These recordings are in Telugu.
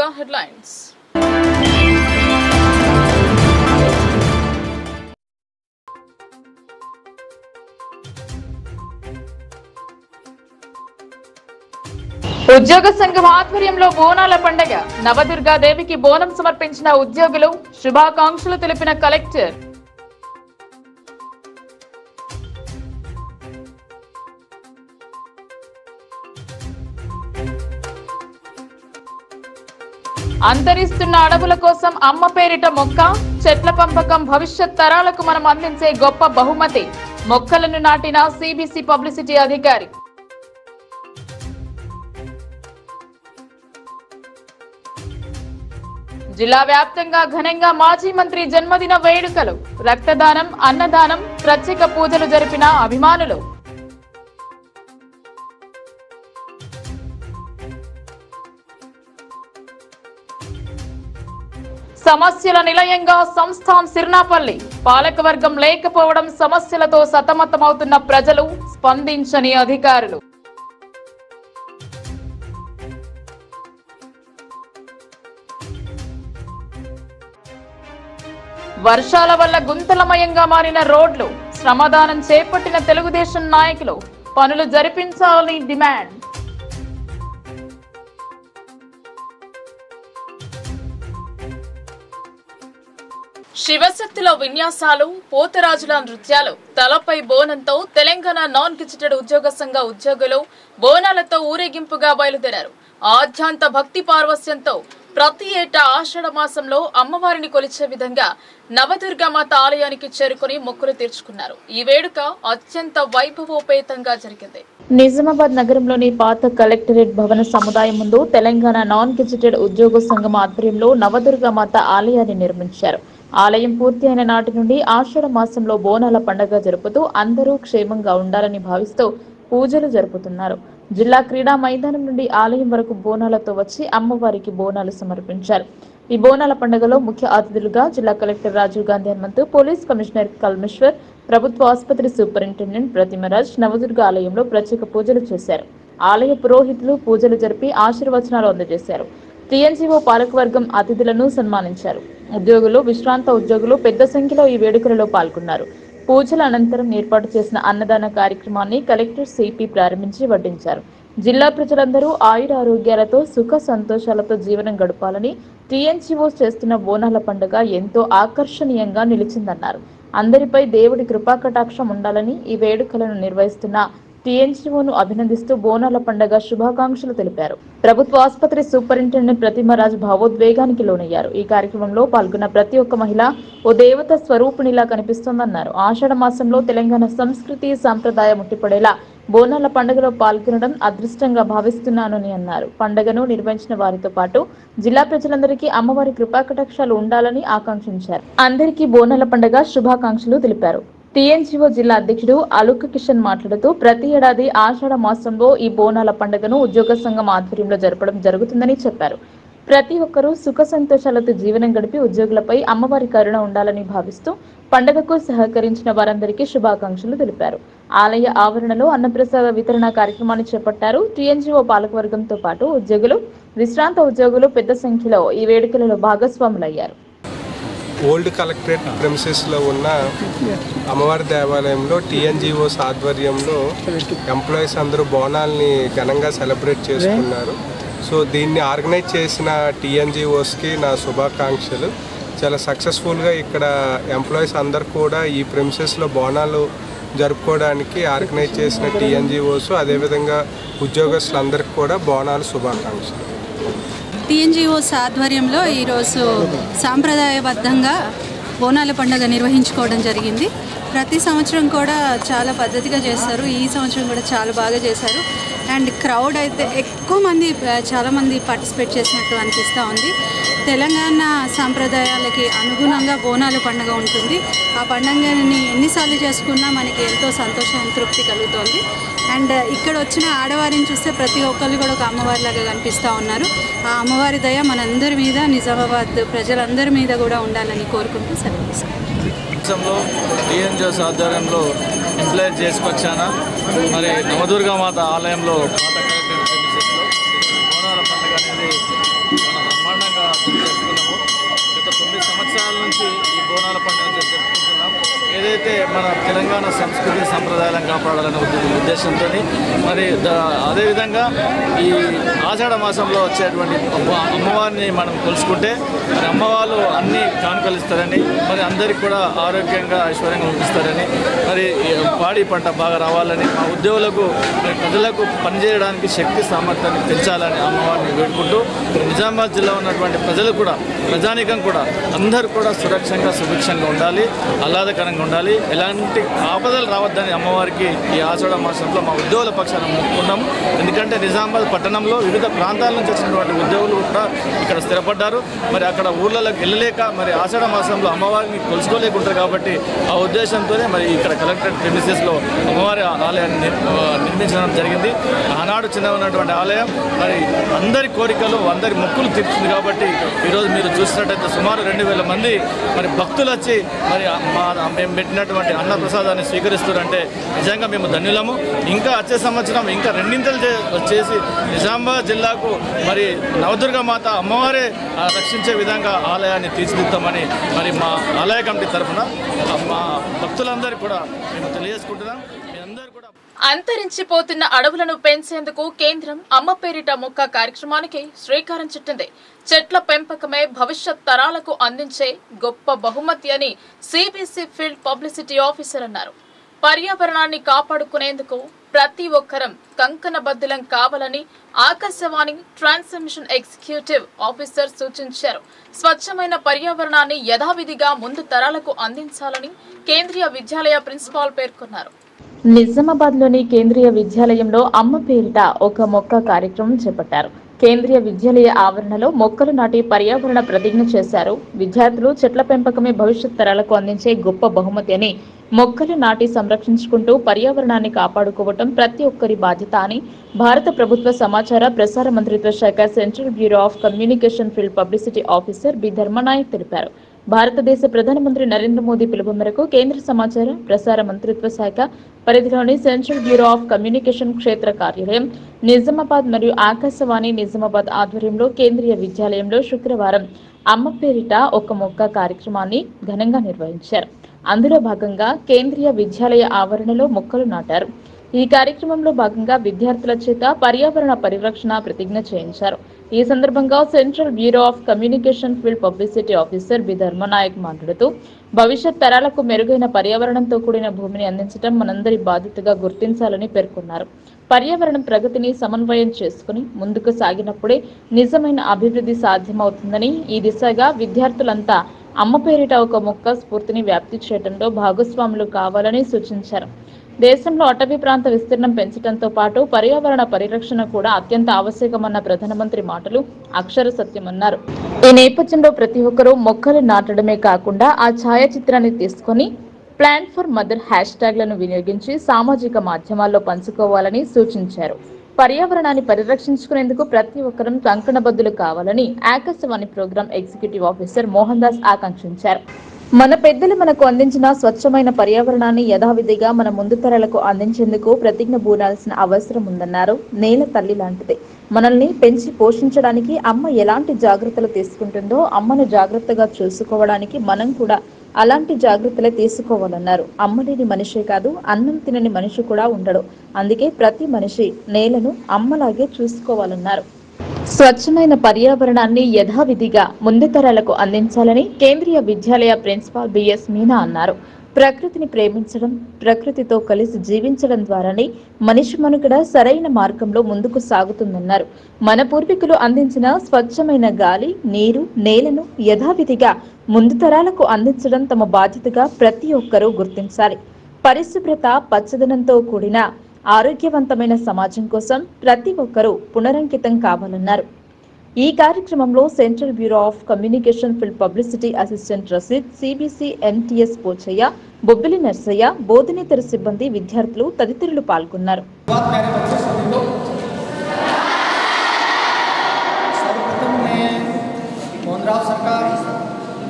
న్యూస్ ముందుగా హెడ్లైన్స్ ఉద్యోగ సంఘం ఆధ్వర్యంలో బోనాల పండగ. నవదుర్గాదేవికి బోనం సమర్పించిన ఉద్యోగులు శుభాకాంక్షలు తెలిపిన కలెక్టర్. అంతరిస్తున్న అడవుల కోసం అమ్మ పేరిట మొక్క చెట్ల పంపకం భవిష్యత్ తరాలకు మనం అందించే గొప్ప బహుమతి. మొక్కలను నాటిన సిబిసి పబ్లిసిటీ అధికారి. జిల్లా వ్యాప్తంగా ఘనంగా మాజీ మంత్రి జన్మదిన వేడుకలు రక్తదానం అన్నదానం ప్రత్యేక పూజలు జరిపిన అభిమానులు. సమస్యల నిలయంగా సంస్థాన్ సిర్నాపల్లి. పాలకవర్గం లేకపోవడం సమస్యలతో సతమతమవుతున్న ప్రజలు స్పందించని అధికారులు. వర్షాల వల్ల గుంతలమయంగా మారిన రోడ్లు. శ్రమదానం చేపట్టిన తెలుగుదేశం నాయకులు. పనులు జరిపించాలని డిమాండ్. శివశక్తిలో విన్యాసాలు పోతరాజుల నృత్యాలు తలపై బోనంతో తెలంగాణ నాన్ గిజిటెడ్ ఉద్యోగ సంఘ ఉద్యోగులు బోనాలతో ఊరేగింపుగా బయలుదేరారు. ఆధ్యాంత భక్తి పార్వస్యంతో ప్రతి ఏటా ఆషాఢ మాసంలో అమ్మవారిని కొలిచే విధంగా నవదుర్గామాత ఆలయానికి చేరుకుని మొక్కులు తీర్చుకున్నారు. ఈ వేడుక అత్యంత వైభవోపేతంగా జరిగింది. నిజామాబాద్ నగరంలోని పాత కలెక్టరేట్ భవన సముదాయం ముందు తెలంగాణ నాన్ గెజిటెడ్ ఉద్యోగ సంఘం ఆధ్వర్యంలో నవదుర్గామాత ఆలయాన్ని నిర్మించారు. ఆలయం పూర్తి అయిన నాటి నుండి ఆషాఢ మాసంలో బోనాల పండుగ జరుపుతూ అందరూ క్షేమంగా ఉండాలని భావిస్తూ పూజలు జరుపుతున్నారు. జిల్లా క్రీడా మైదానం నుండి ఆలయం వరకు బోనాలతో వచ్చి అమ్మవారికి బోనాలు సమర్పించారు. ఈ బోనాల పండుగలో ముఖ్య అతిథులుగా జిల్లా collector Rajiv Gandhi Hanumanthu police commissioner Kalmeshwar ప్రభుత్వ ఆసుపత్రి సూపరింటెండెంట్ ప్రతిమరాజ్ నవదుర్గ ఆలయంలో ప్రత్యేక పూజలు చేశారు. ఆలయ పురోహితులు పూజలు జరిపి ఆశీర్వచనాలు అందజేశారు. టీఎన్జీఓ పాలకవర్గం అతిథులను సన్మానించారు. ఉద్యోగులు విశ్రాంత ఉద్యోగులు పెద్ద సంఖ్యలో ఈ వేడుకలలో పాల్గొన్నారు. పూజల అనంతరం ఏర్పాటు చేసిన అన్నదాన కార్యక్రమాన్ని కలెక్టర్ సిపి ప్రారంభించి వడ్డించారు. జిల్లా ప్రజలందరూ ఆయుర ఆరోగ్యాలతో సుఖ సంతోషాలతో జీవనం గడపాలని టీఎన్జీఓ చేస్తున్న బోనాల పండుగ ఎంతో ఆకర్షణీయంగా నిలిచిందన్నారు. అందరిపై దేవుడి కృపాకటాక్షం ఉండాలని ఈ వేడుకలను నిర్వహిస్తున్న టీఎన్జీఓను అభినందిస్తూ బోనాల పండగ శుభాకాంక్షలు తెలిపారు. ప్రభుత్వ ఆసుపత్రి సూపరింటెండెంట్ ప్రతిమరాజ్ భావోద్వేగానికి లోనయ్యారు. ఈ కార్యక్రమంలో పాల్గొన్న ప్రతి ఒక్క మహిళ ఓ దేవత స్వరూపిణిలా కనిపిస్తోందన్నారు. ఆషాఢ మాసంలో తెలంగాణ సంస్కృతి సాంప్రదాయం ముట్టిపడేలా బోనాల పండుగలో పాల్గొనడం అదృష్టంగా భావిస్తున్నానని అన్నారు. పండుగను నిర్వహించిన వారితో పాటు జిల్లా ప్రజలందరికీ అమ్మవారి కృపాకటాక్షాలు ఉండాలని ఆకాంక్షించారు. అందరికీ బోనాల పండుగ శుభాకాంక్షలు తెలిపారు. టీఎన్జీఓ జిల్లా అధ్యక్షుడు అలుక్ కిషన్ మాట్లాడుతూ ప్రతి ఏడాది ఆషాఢ మాసంలో ఈ బోనాల పండుగను ఉద్యోగ సంఘం ఆధ్వర్యంలో జరపడం జరుగుతుందని చెప్పారు. ప్రతి ఒక్కరూ సుఖ సంతోషాలతో జీవనం గడిపి ఉద్యోగులపై అమ్మవారి కరుణ ఉండాలని భావిస్తూ పండుగకు సహకరించిన వారందరికీ శుభాకాంక్షలు తెలిపారు. ఆలయ ఆవరణలో అన్నప్రసాద వితరణ కార్యక్రమాన్ని చేపట్టారు టీఎన్జీఓ పాలకవర్గంతో పాటు ఉద్యోగులు. విశ్రాంత ఉద్యోగులు పెద్ద సంఖ్యలో ఈ వేడుకలలో భాగస్వాములయ్యారు. ఓల్డ్ కలెక్టరేట్ ప్రెమిసెస్లో ఉన్న అమ్మవారి దేవాలయంలో టీఎన్జిఓస్ ఆధ్వర్యంలో ఎంప్లాయీస్ అందరూ బోనాల్ని ఘనంగా సెలబ్రేట్ చేసుకున్నారు. సో దీన్ని ఆర్గనైజ్ చేసిన టీఎన్జిఓస్కి నా శుభాకాంక్షలు. చాలా సక్సెస్ఫుల్గా ఇక్కడ ఎంప్లాయీస్ అందరు కూడా ఈ ప్రెమిసెస్లో బోనాలు జరుపుకోవడానికి ఆర్గనైజ్ చేసిన టీఎన్జిఓస్ అదేవిధంగా ఉద్యోగస్తులందరికీ కూడా బోనాలు శుభాకాంక్షలు. టీఎన్జిఓస్ ఆధ్వర్యంలో ఈరోజు సాంప్రదాయబద్ధంగా బోనాల పండుగ నిర్వహించుకోవడం జరిగింది. ప్రతి సంవత్సరం కూడా చాలా పద్ధతిగా చేస్తారు. ఈ సంవత్సరం కూడా చాలా బాగా చేశారు. అండ్ క్రౌడ్ అయితే ఎక్కువ మంది చాలామంది పార్టిసిపేట్ చేసినట్టు అనిపిస్తూ ఉంది. తెలంగాణ సాంప్రదాయాలకి అనుగుణంగా బోనాల పండుగ ఉంటుంది. ఆ పండుగని ఎన్నిసార్లు చేసుకున్నా మనకి ఎంతో సంతోషం తృప్తి కలుగుతుంది. అండ్ ఇక్కడ వచ్చిన ఆడవారిని చూస్తే ప్రతి ఒక్కళ్ళు కూడా ఒక అమ్మవారిలాగా కనిపిస్తూ ఉన్నారు. ఆ అమ్మవారి దయ మనందరి మీద నిజామాబాద్ ప్రజలందరి మీద కూడా ఉండాలని కోరుకుంటూ సెలవు దేశంలో టీఎన్జిఓస్ ఆధ్వర్యంలో ఎంప్లాయీస్ చేసి పక్షాన మరి నవదుర్గామాత ఆలయంలో పాత కలెక్టరేట్ బోనాల పండుగ అనేది చాలా బ్రహ్మాండంగా చేసుకున్నాము. గత తొమ్మిది సంవత్సరాల నుంచి ఈ బోనాల పండుగ జరుపుకుంటున్నాం ఏదైతే మన తెలంగాణ సంస్కృతి సంప్రదాయాలను కాపాడాలనే ఉద్దేశంతో మరి అదేవిధంగా ఈ ఆషాఢ మాసంలో వచ్చేటువంటి అమ్మవారిని మనం కొలుసుకుంటే మరి అమ్మవారు అన్ని కానుకలిస్తారని మరి అందరికి కూడా ఆరోగ్యంగా ఐశ్వర్యంగా ఉంపిస్తారని మరి పాడి పంట బాగా రావాలని మా ఉద్యోగులకు మరి ప్రజలకు పనిచేయడానికి శక్తి సామర్థ్యాన్ని పెంచాలని అమ్మవారిని వేడుకుంటూ నిజామాబాద్ జిల్లా ఉన్నటువంటి ప్రజలు కూడా ప్రజానికం కూడా అందరూ కూడా సురక్షంగా సుభిక్షంగా ఉండాలి. ఆహ్లాదకరంగా ఉండాలి. ఎలాంటి ఆపదలు రావద్దని అమ్మవారికి ఈ ఆషాఢ మాసంలో మా ఉద్యోగుల పక్షాన మొక్కుకున్నాము. ఎందుకంటే నిజామాబాద్ పట్టణంలో వివిధ ప్రాంతాల నుంచి వచ్చినటువంటి ఉద్యోగులు కూడా ఇక్కడ స్థిరపడ్డారు. మరి అక్కడ ఊర్లలోకి వెళ్ళలేక మరి ఆషాఢ మాసంలో అమ్మవారిని కొలుసుకోలేకుంటారు కాబట్టి ఆ ఉద్దేశంతోనే మరి ఇక్కడ కలెక్టరేట్ ప్రిమిసెస్లో అమ్మవారి ఆలయాన్ని నిర్మించడం జరిగింది. ఆనాడు చిన్న ఉన్నటువంటి ఆలయం మరి అందరి కోరికలు అందరి మొక్కులు తీర్చింది కాబట్టి ఈరోజు మీరు చూసినట్టయితే సుమారు రెండు వేల మంది మరి భక్తులు వచ్చి మరి మా మేము పెట్టినటువంటి అన్న ప్రసాదాన్ని స్వీకరిస్తారంటే నిజంగా మేము ధన్యులము. ఇంకా వచ్చే సంవత్సరం ఇంకా రెండింతలు చే- చేసి నిజామాబాద్ జిల్లాకు మరి నవదుర్గ మాత అమ్మవారే రక్షించే విధంగా ఆలయాన్ని తీర్చిదిద్దామని మరి మా ఆలయ కమిటీ తరఫున మా భక్తులందరికీ కూడా మేము తెలియజేసుకుంటున్నాం. అంతరించిపోతున్న అడవులను పెంచేందుకు కేంద్రం అమ్మ పేరిట మొక్క కార్యక్రమానికి శ్రీకారం చుట్టింది. చెట్ల పెంపకమే భవిష్యత్ తరాలకు అందించే గొప్ప బహుమతి అని సిబిసి ఫీల్డ్ పబ్లిసిటీ ఆఫీసర్ అన్నారు. పర్యావరణాన్ని కాపాడుకునేందుకు ప్రతి ఒక్కరం కంకణబద్దులం కావాలని ఆకాశవాణి ట్రాన్స్మిషన్ ఎగ్జిక్యూటివ్ ఆఫీసర్ సూచించారు. స్వచ్ఛమైన పర్యావరణాన్ని యథావిధిగా ముందు తరాలకు అందించాలని కేంద్రీయ విద్యాలయ ప్రిన్సిపాల్ పేర్కొన్నారు. నిజామాబాద్లోని కేంద్రీయ విద్యాలయంలో అమ్మ పేరిట ఒక మొక్క కార్యక్రమం చేపట్టారు. కేంద్రీయ విద్యాలయ ఆవరణలో మొక్కలు నాటి పర్యావరణ ప్రతిజ్ఞ చేశారు. విద్యార్థులు చెట్ల పెంపకమే భవిష్యత్ తరాలకు అందించే గొప్ప బహుమతి అని మొక్కలు నాటి సంరక్షించుకుంటూ పర్యావరణాన్ని కాపాడుకోవటం ప్రతి ఒక్కరి బాధ్యత అని భారత ప్రభుత్వ సమాచార ప్రసార మంత్రిత్వ శాఖ central bureau of communication field publicity officer B Dharmanayak తెలిపారు. భారతదేశ ప్రధానమంత్రి నరేంద్ర మోదీ పిలుపు మేరకు కేంద్ర సమాచార ప్రసార మంత్రిత్వ శాఖ పరిధిలోని సెంట్రల్ బ్యూరో ఆఫ్ కమ్యూనికేషన్ క్షేత్ర కార్యాలయం నిజామాబాద్ మరియు ఆకాశవాణి నిజామాబాద్ ఆధ్వర్యంలో కేంద్రీయ విద్యాలయంలో శుక్రవారం అమ్మ పేరిట ఒక మొక్క కార్యక్రమాన్ని ఘనంగా నిర్వహించారు. అందులో భాగంగా కేంద్రీయ విద్యాలయ ఆవరణలో మొక్కలు నాటారు. ఈ కార్యక్రమంలో భాగంగా విద్యార్థుల చేత పర్యావరణ పరిరక్షణ ప్రతిజ్ఞ చేయించారు. ఈ సందర్భంగా central bureau of communication field publicity officer B Dharmanayak మాట్లాడుతూ భవిష్యత్ తరాలకు మెరుగైన పర్యావరణంతో కూడిన భూమిని అందించడం మనందరి బాధ్యతగా గుర్తించాలని పేర్కొన్నారు. పర్యావరణం ప్రగతిని సమన్వయం చేసుకుని ముందుకు సాగినప్పుడే నిజమైన అభివృద్ధి సాధ్యమవుతుందని ఈ దిశగా విద్యార్థులంతా అమ్మ పేరిట ఒక మొక్క స్ఫూర్తిని వ్యాప్తి చేయడంలో భాగస్వాములు కావాలని సూచించారు. దేశంలో అటవీ ప్రాంత విస్తీర్ణం పెంచడంతో పాటు పర్యావరణ పరిరక్షణ కూడా అత్యంత ఆవశ్యకమన్న ప్రధానమంత్రి మాటలు అక్షర సత్యమన్నారు. ఈ నేపథ్యంలో ప్రతి ఒక్కరూ మొక్కలు నాటడమే కాకుండా ఆ ఛాయాచిత్రాన్ని తీసుకొని ప్లాన్ ఫర్ మదర్ హ్యాష్ ట్యాగ్లను వినియోగించి సామాజిక మాధ్యమాల్లో పంచుకోవాలని సూచించారు. పర్యావరణాన్ని పరిరక్షించుకునేందుకు ప్రతి ఒక్కరం కంకణబద్దులు కావాలని Akashvani program executive officer Mohan Das ఆకాంక్షించారు. మన పెద్దలు మనకు అందించిన స్వచ్ఛమైన పర్యావరణాన్ని యథావిధిగా మన ముందు తరాలకు అందించేందుకు ప్రతిజ్ఞ బూనాల్సిన అవసరం ఉందన్నారు నేల తల్లి లాంటిది. మనల్ని పెంచి పోషించడానికి అమ్మ ఎలాంటి జాగ్రత్తలు తీసుకుంటుందో అమ్మను జాగ్రత్తగా చూసుకోవడానికి మనం కూడా అలాంటి జాగ్రత్తలే తీసుకోవాలన్నారు. అమ్మ లేని మనిషే కాదు అన్నం తినని మనిషి కూడా ఉండడు. అందుకే ప్రతి మనిషి నేలను అమ్మలాగే చూసుకోవాలన్నారు. స్వచ్ఛమైన పర్యావరణాన్ని యథావిధిగా ముందు తరాలకు అందించాలని కేంద్రీయ విద్యాలయ ప్రిన్సిపాల్ బిఎస్ మీనా అన్నారు. ప్రకృతిని ప్రేమించడం ప్రకృతితో కలిసి జీవించడం ద్వారానే మనిషి మనుగడ సరైన మార్గంలో ముందుకు సాగుతుందన్నారు. మన పూర్వీకులు అందించిన స్వచ్ఛమైన గాలి నీరు నేలను యథావిధిగా ముందు తరాలకు అందించడం తమ బాధ్యతగా ప్రతి ఒక్కరూ గుర్తించాలి. పరిశుభ్రత పచ్చదనంతో కూడిన ఆరోగ్యవంతమైన సమాజం కోసం ప్రతి ఒక్కరూ పునరంకితం కావాలన్నారు ఈ కార్యక్రమంలో central bureau of communication field publicity assistant Rasheed CBC NTS Pochaiah Bobbili Narsaiah బోధనేతర సిబ్బంది విద్యార్థులు తదితరులు పాల్గొన్నారు बहुत प्यारे बच्चे सभी लोग सर्वप्रथम मैं मोहनराव सरकार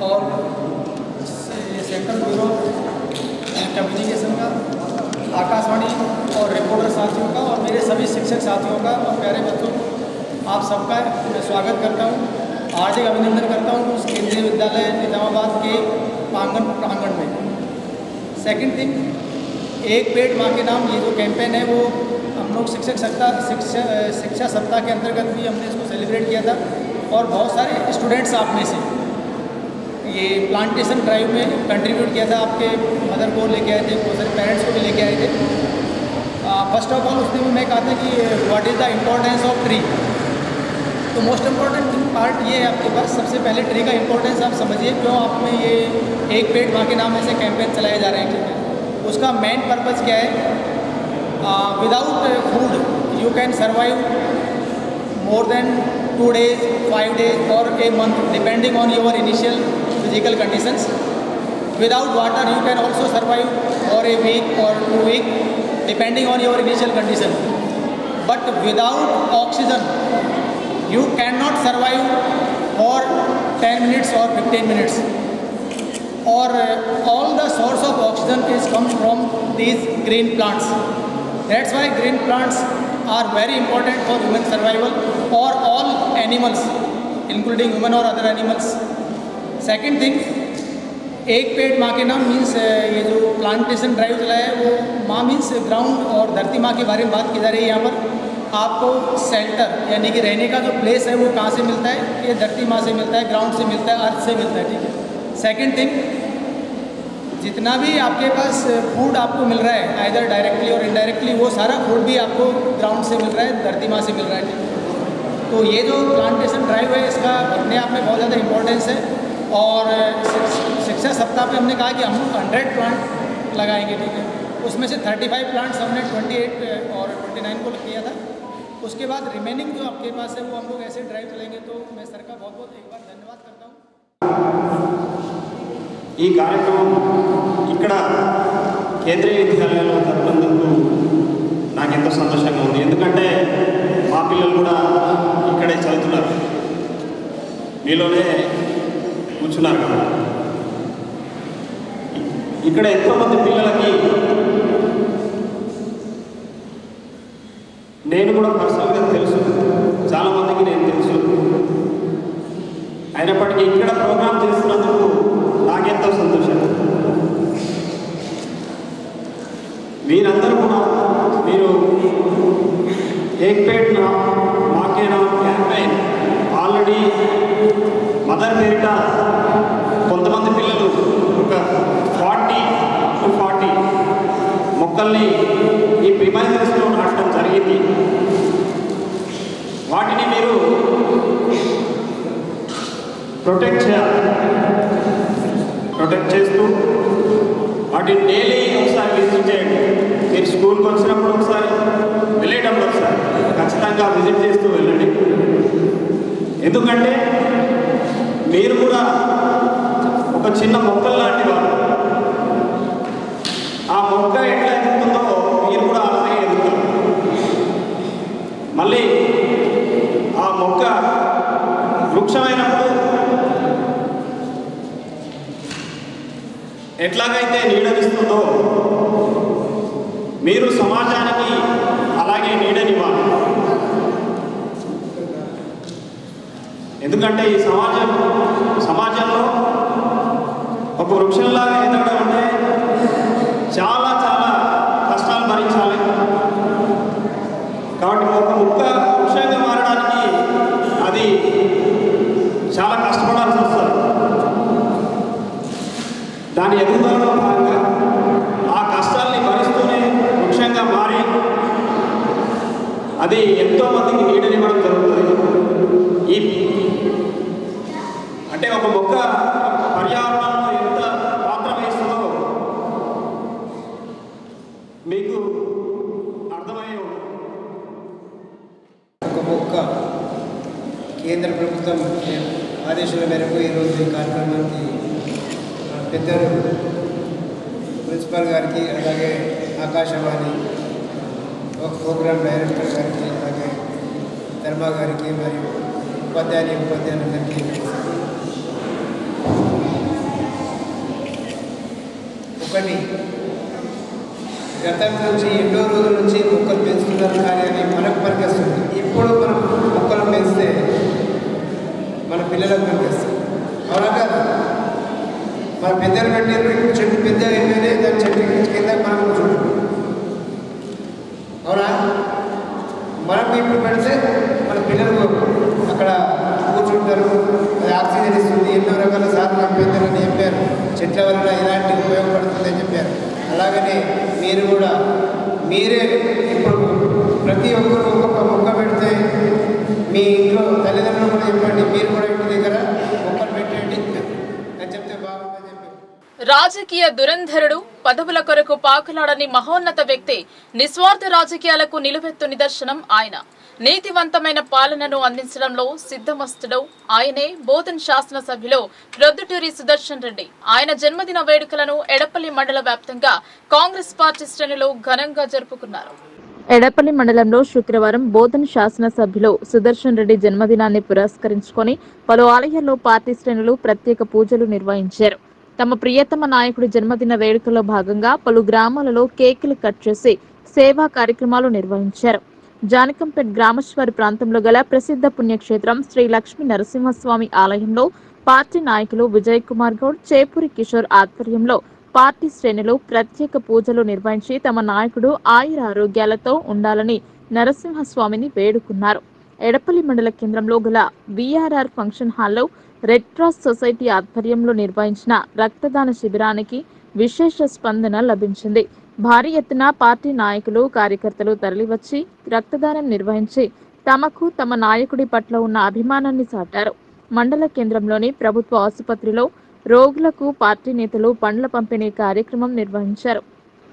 और ये सेंट्रल ब्यूरो कम्युनिकेशन का आकाशवाणी और रिपोर्टर साथियों का और मेरे सभी शिक्षक साथियों का और प्यारे बच्चों आप सबका मैं स्वागत करता हूँ। हार्दिक अभिनंदन करता हूँ उस केंद्रीय विद्यालय निजामाबाद के प्रांगण प्रांगण में। सेकंड थिंग एक पेड़ माँ के नाम, ये जो कैंपेन है वो हम लोग शिक्षक सप्ताह शिक्षा शिक्षा सप्ताह के अंतर्गत भी हमने इसको सेलिब्रेट किया था और बहुत सारे स्टूडेंट्स आप में से ये प्लांटेशन ड्राइव में कंट्रीब्यूट किया था आपके मदर को लेके आए थे बहुत सारे पेरेंट्स को भी लेके आए थे। फ़र्स्ट ऑफ़ ऑल उस दिन मैं कहा था कि what is the importance of tree तो मोस्ट इंपॉर्टेंट पार्ट ये है आपके पास। सबसे पहले ट्री का इम्पोर्टेंस आप समझिए, क्यों आप में ये एक पेड़ माँ के नाम ऐसे कैंपेन चलाए जा रहे हैं ठीक है उसका मेन पर्पज़ क्या है? Without food you can survive more than two days five days और a month depending on your initial physical conditions. Without water, you can also survive for a week or two week, depending on your initial condition. But without oxygen, you cannot survive for 10 minutes or 15 minutes. Or uh, all the source of oxygen is comes from these green plants. That's why green plants are very important for human survival or all animals, including human or other animals. Second thing एक पेड़ माँ के नाम मीन्स ये जो प्लांटेशन ड्राइव चलाया है, वो माँ मीन्स ग्राउंड और धरती माँ के बारे में बात की जा रही है यहाँ पर। आपको सेल्टर यानी कि रहने का जो प्लेस है, वो कहाँ से मिलता है? ये धरती माँ से मिलता है ग्राउंड से मिलता है अर्थ से मिलता है, ठीक है? सेकेंड थिंग जितना भी आपके पास फ़ूड आपको मिल रहा है आइदर डायरेक्टली और इनडायरेक्टली वो सारा फ़ूड भी आपको ग्राउंड से मिल रहा है, धरती माँ से मिल रहा है तो ये जो प्लांटेशन ड्राइव है, इसका अपने आप में बहुत ज़्यादा इंपॉर्टेंस है। और शिक्षा सप्ताह पे हमने कहा कि हम हंड्रेड प्लांट लगाएंगे ठीक है उसमें से थर्टी फाइव प्लांट्स हमने ट्वेंटी एट और ट्वेंटी नाइन को किया था उसके बाद रिमेनिंग जो आपके पास है वो हम लोग ऐसे ड्राइव चलेंगे तो मैं सर का बहुत बहुत एक बार धन्यवाद करता हूँ ఈ కార్యక్రమం ఇక్కడ కేంద్రీయ విద్యాలయంలో జరపడందుకు నాకు ఎంతో సంతోషంగా ఉంది ఎందుకంటే మా పిల్లలు కూడా ఇక్కడే చదువుతున్నారు మీలోనే కూర్చున్నారు కదా ఇక్కడ ఎంతోమంది పిల్లలకి నేను కూడా పర్సనల్గా తెలుసు. చాలామందికి నేను తెలుసు. అయినప్పటికీ ఇక్కడ ప్రోగ్రామ్ చేస్తున్నందుకు నాకెంతో సంతోషం. మీరందరూ కూడా మీరు ఏక్పేట్ నా మాకే నా క్యాంపెయిన్? ఆల్రెడీ మదర్ పేరిట కొంతమంది పిల్లలు ఒక ఫార్టీ టు ఫార్టీ మొక్కల్ని ఈ ప్రిమైజర్స్లో నాటడం జరిగింది. వాటిని మీరు ప్రొటెక్ట్ చేయాలి. ప్రొటెక్ట్ చేస్తూ వాటిని డైలీ ఒకసారి విజిట్ చేయండి. మీరు స్కూల్కి వచ్చినప్పుడు ఒకసారి వెళ్ళేటప్పుడు ఒకసారి ఖచ్చితంగా విజిట్ చేస్తూ వెళ్ళండి. ఎందుకంటే మీరు కూడా ఒక చిన్న మొక్కలు లాంటి వారు ఆ మొక్క ఎట్లా ఎదుగుతుందో మీరు కూడా అలాగే ఎదుగుతారు మళ్ళీ ఆ మొక్క వృక్షమైనప్పుడు ఎట్లాగైతే నీడనిస్తుందో మీరు సమాజానికి అలాగే నీడనివ్వాలి. ఎందుకంటే ఈ సమాజం సమాజంలో ఒక వృక్షంలాగా ఎదగడం అంటే చాలా చాలా కష్టాలు భరించాలి కాబట్టి ఒక ముక్క వృక్షంగా మారడానికి అది చాలా కష్టపడాల్సి వస్తుంది. దాని ఎదుగుదలలో భాగంగా ఆ కష్టాల్ని భరిస్తూనే ముఖ్యంగా మారి అది ఎంతో మందికి నీడనివ్వడం జరుగుతుంది. ఈ అంటే ఒక మొక్క పర్యావరణంలో ఎంత పాత్ర వేస్తుందో మీకు అర్థమయ్యే ఉంటుంది ఒక మొక్క కేంద్ర ప్రభుత్వం ఆదేశాల మేరకు ఈరోజు ఈ కార్యక్రమానికి మన పెద్దలు ప్రిన్సిపాల్ గారికి అలాగే ఆకాశవాణి ఒక ప్రోగ్రామ్ డైరెక్టర్ గారికి అలాగే ధర్మ గారికి మరియు ఉపాధ్యాయుని ఉపాధ్యాయులందరికీ ఒకటి గతం నుంచి ఎన్నో రోజుల నుంచి మొక్కలు పెంచుతున్నారు కానీ అది మనకు పనికొస్తుంది ఇప్పుడు మనం మొక్కలు పెంచ మన పిల్లలకు కనిపిస్తాయి అవునా కాదు? మన పెద్దలు పెట్టారు ఇప్పుడు చెట్టు పెద్ద అయిపోయినాయి దాని చెట్టు కింద మనం కూర్చుంటాం అవునా? మనం ఇప్పుడు పెడితే మన పిల్లలు అక్కడ కూర్చుంటారు అది ఆక్సిజన్ ఇస్తుంది ఎన్నో రకాల సాధన పెద్దలని చెప్పారు. చెట్ల వల్ల ఇలాంటి ఉపయోగపడుతుందని చెప్పారు. అలాగనే మీరు కూడా మీరే ఇప్పుడు ప్రతి ఒక్కరు ఒక్కొక్క మొక్క పెడితే మీ ఇంట్లో తల్లిదండ్రులు కూడా చెప్పండి మీరు కూడా ఇంటి దగ్గర మొక్కలు పెట్టండి అని చెప్తే బాగుందని చెప్పి రాజకీయ దురంధరుడు పదవుల కొరకు పాకులాడని మహోన్నత వ్యక్తి నిస్వార్థ రాజకీయాలకు నిలువెత్తు నిదర్శనం ఆయన. నీతివంతమైన పాలనను అందించడంలో సిద్ధమస్తుడు ఆయనే బోధన్ శాసనసభ్యులు ప్రొద్దుటూరి సుదర్శన్ రెడ్డి. ఆయన జన్మదిన వేడుకలను ఎడపల్లి మండల వ్యాప్తంగా కాంగ్రెస్ పార్టీ శ్రేణులు ఘనంగా జరుపుకున్నారు. ఎడపల్లి మండలంలో శుక్రవారం బోధన్ శాసనసభ్యులు సుదర్శన్ రెడ్డి జన్మదినాన్ని పురస్కరించుకొని పలు ఆలయాల్లో పార్టీ శ్రేణులు ప్రత్యేక పూజలు నిర్వహించారు. తమ ప్రియతమ నాయకుడి జన్మదిన వేడుకలో భాగంగా పలు గ్రామాలలో కేకులు కట్ చేసి సేవా కార్యక్రమాలు నిర్వహించారు. జానకంపేట్ గ్రామశ్వరి ప్రాంతంలో గల ప్రసిద్ధ పుణ్యక్షేత్రం శ్రీ లక్ష్మీ నరసింహస్వామి ఆలయంలో పార్టీ నాయకులు విజయ్ కుమార్ గౌడ్ చేపూరి కిషోర్ ఆధ్వర్యంలో పార్టీ శ్రేణులు ప్రత్యేక పూజలు నిర్వహించి తమ నాయకుడు ఆయుర ఆరోగ్యాలతో ఉండాలని నరసింహస్వామిని వేడుకున్నారు. ఎడపల్లి మండల కేంద్రంలో గల విఆర్ఆర్ ఫంక్షన్ హాల్లో రెడ్ క్రాస్ సొసైటీ ఆధ్వర్యంలో నిర్వహించిన రక్తదాన శిబిరానికి విశేష స్పందన లభించింది. భారీ ఎత్తున పార్టీ నాయకులు కార్యకర్తలు తరలివచ్చి రక్తదానం నిర్వహించి తమకు తమ నాయకుడి పట్ల ఉన్న అభిమానాన్ని చాటారు. మండల కేంద్రంలోని ప్రభుత్వ ఆసుపత్రిలో రోగులకు పార్టీ నేతలు పండ్ల పంపిణీ కార్యక్రమం నిర్వహించారు.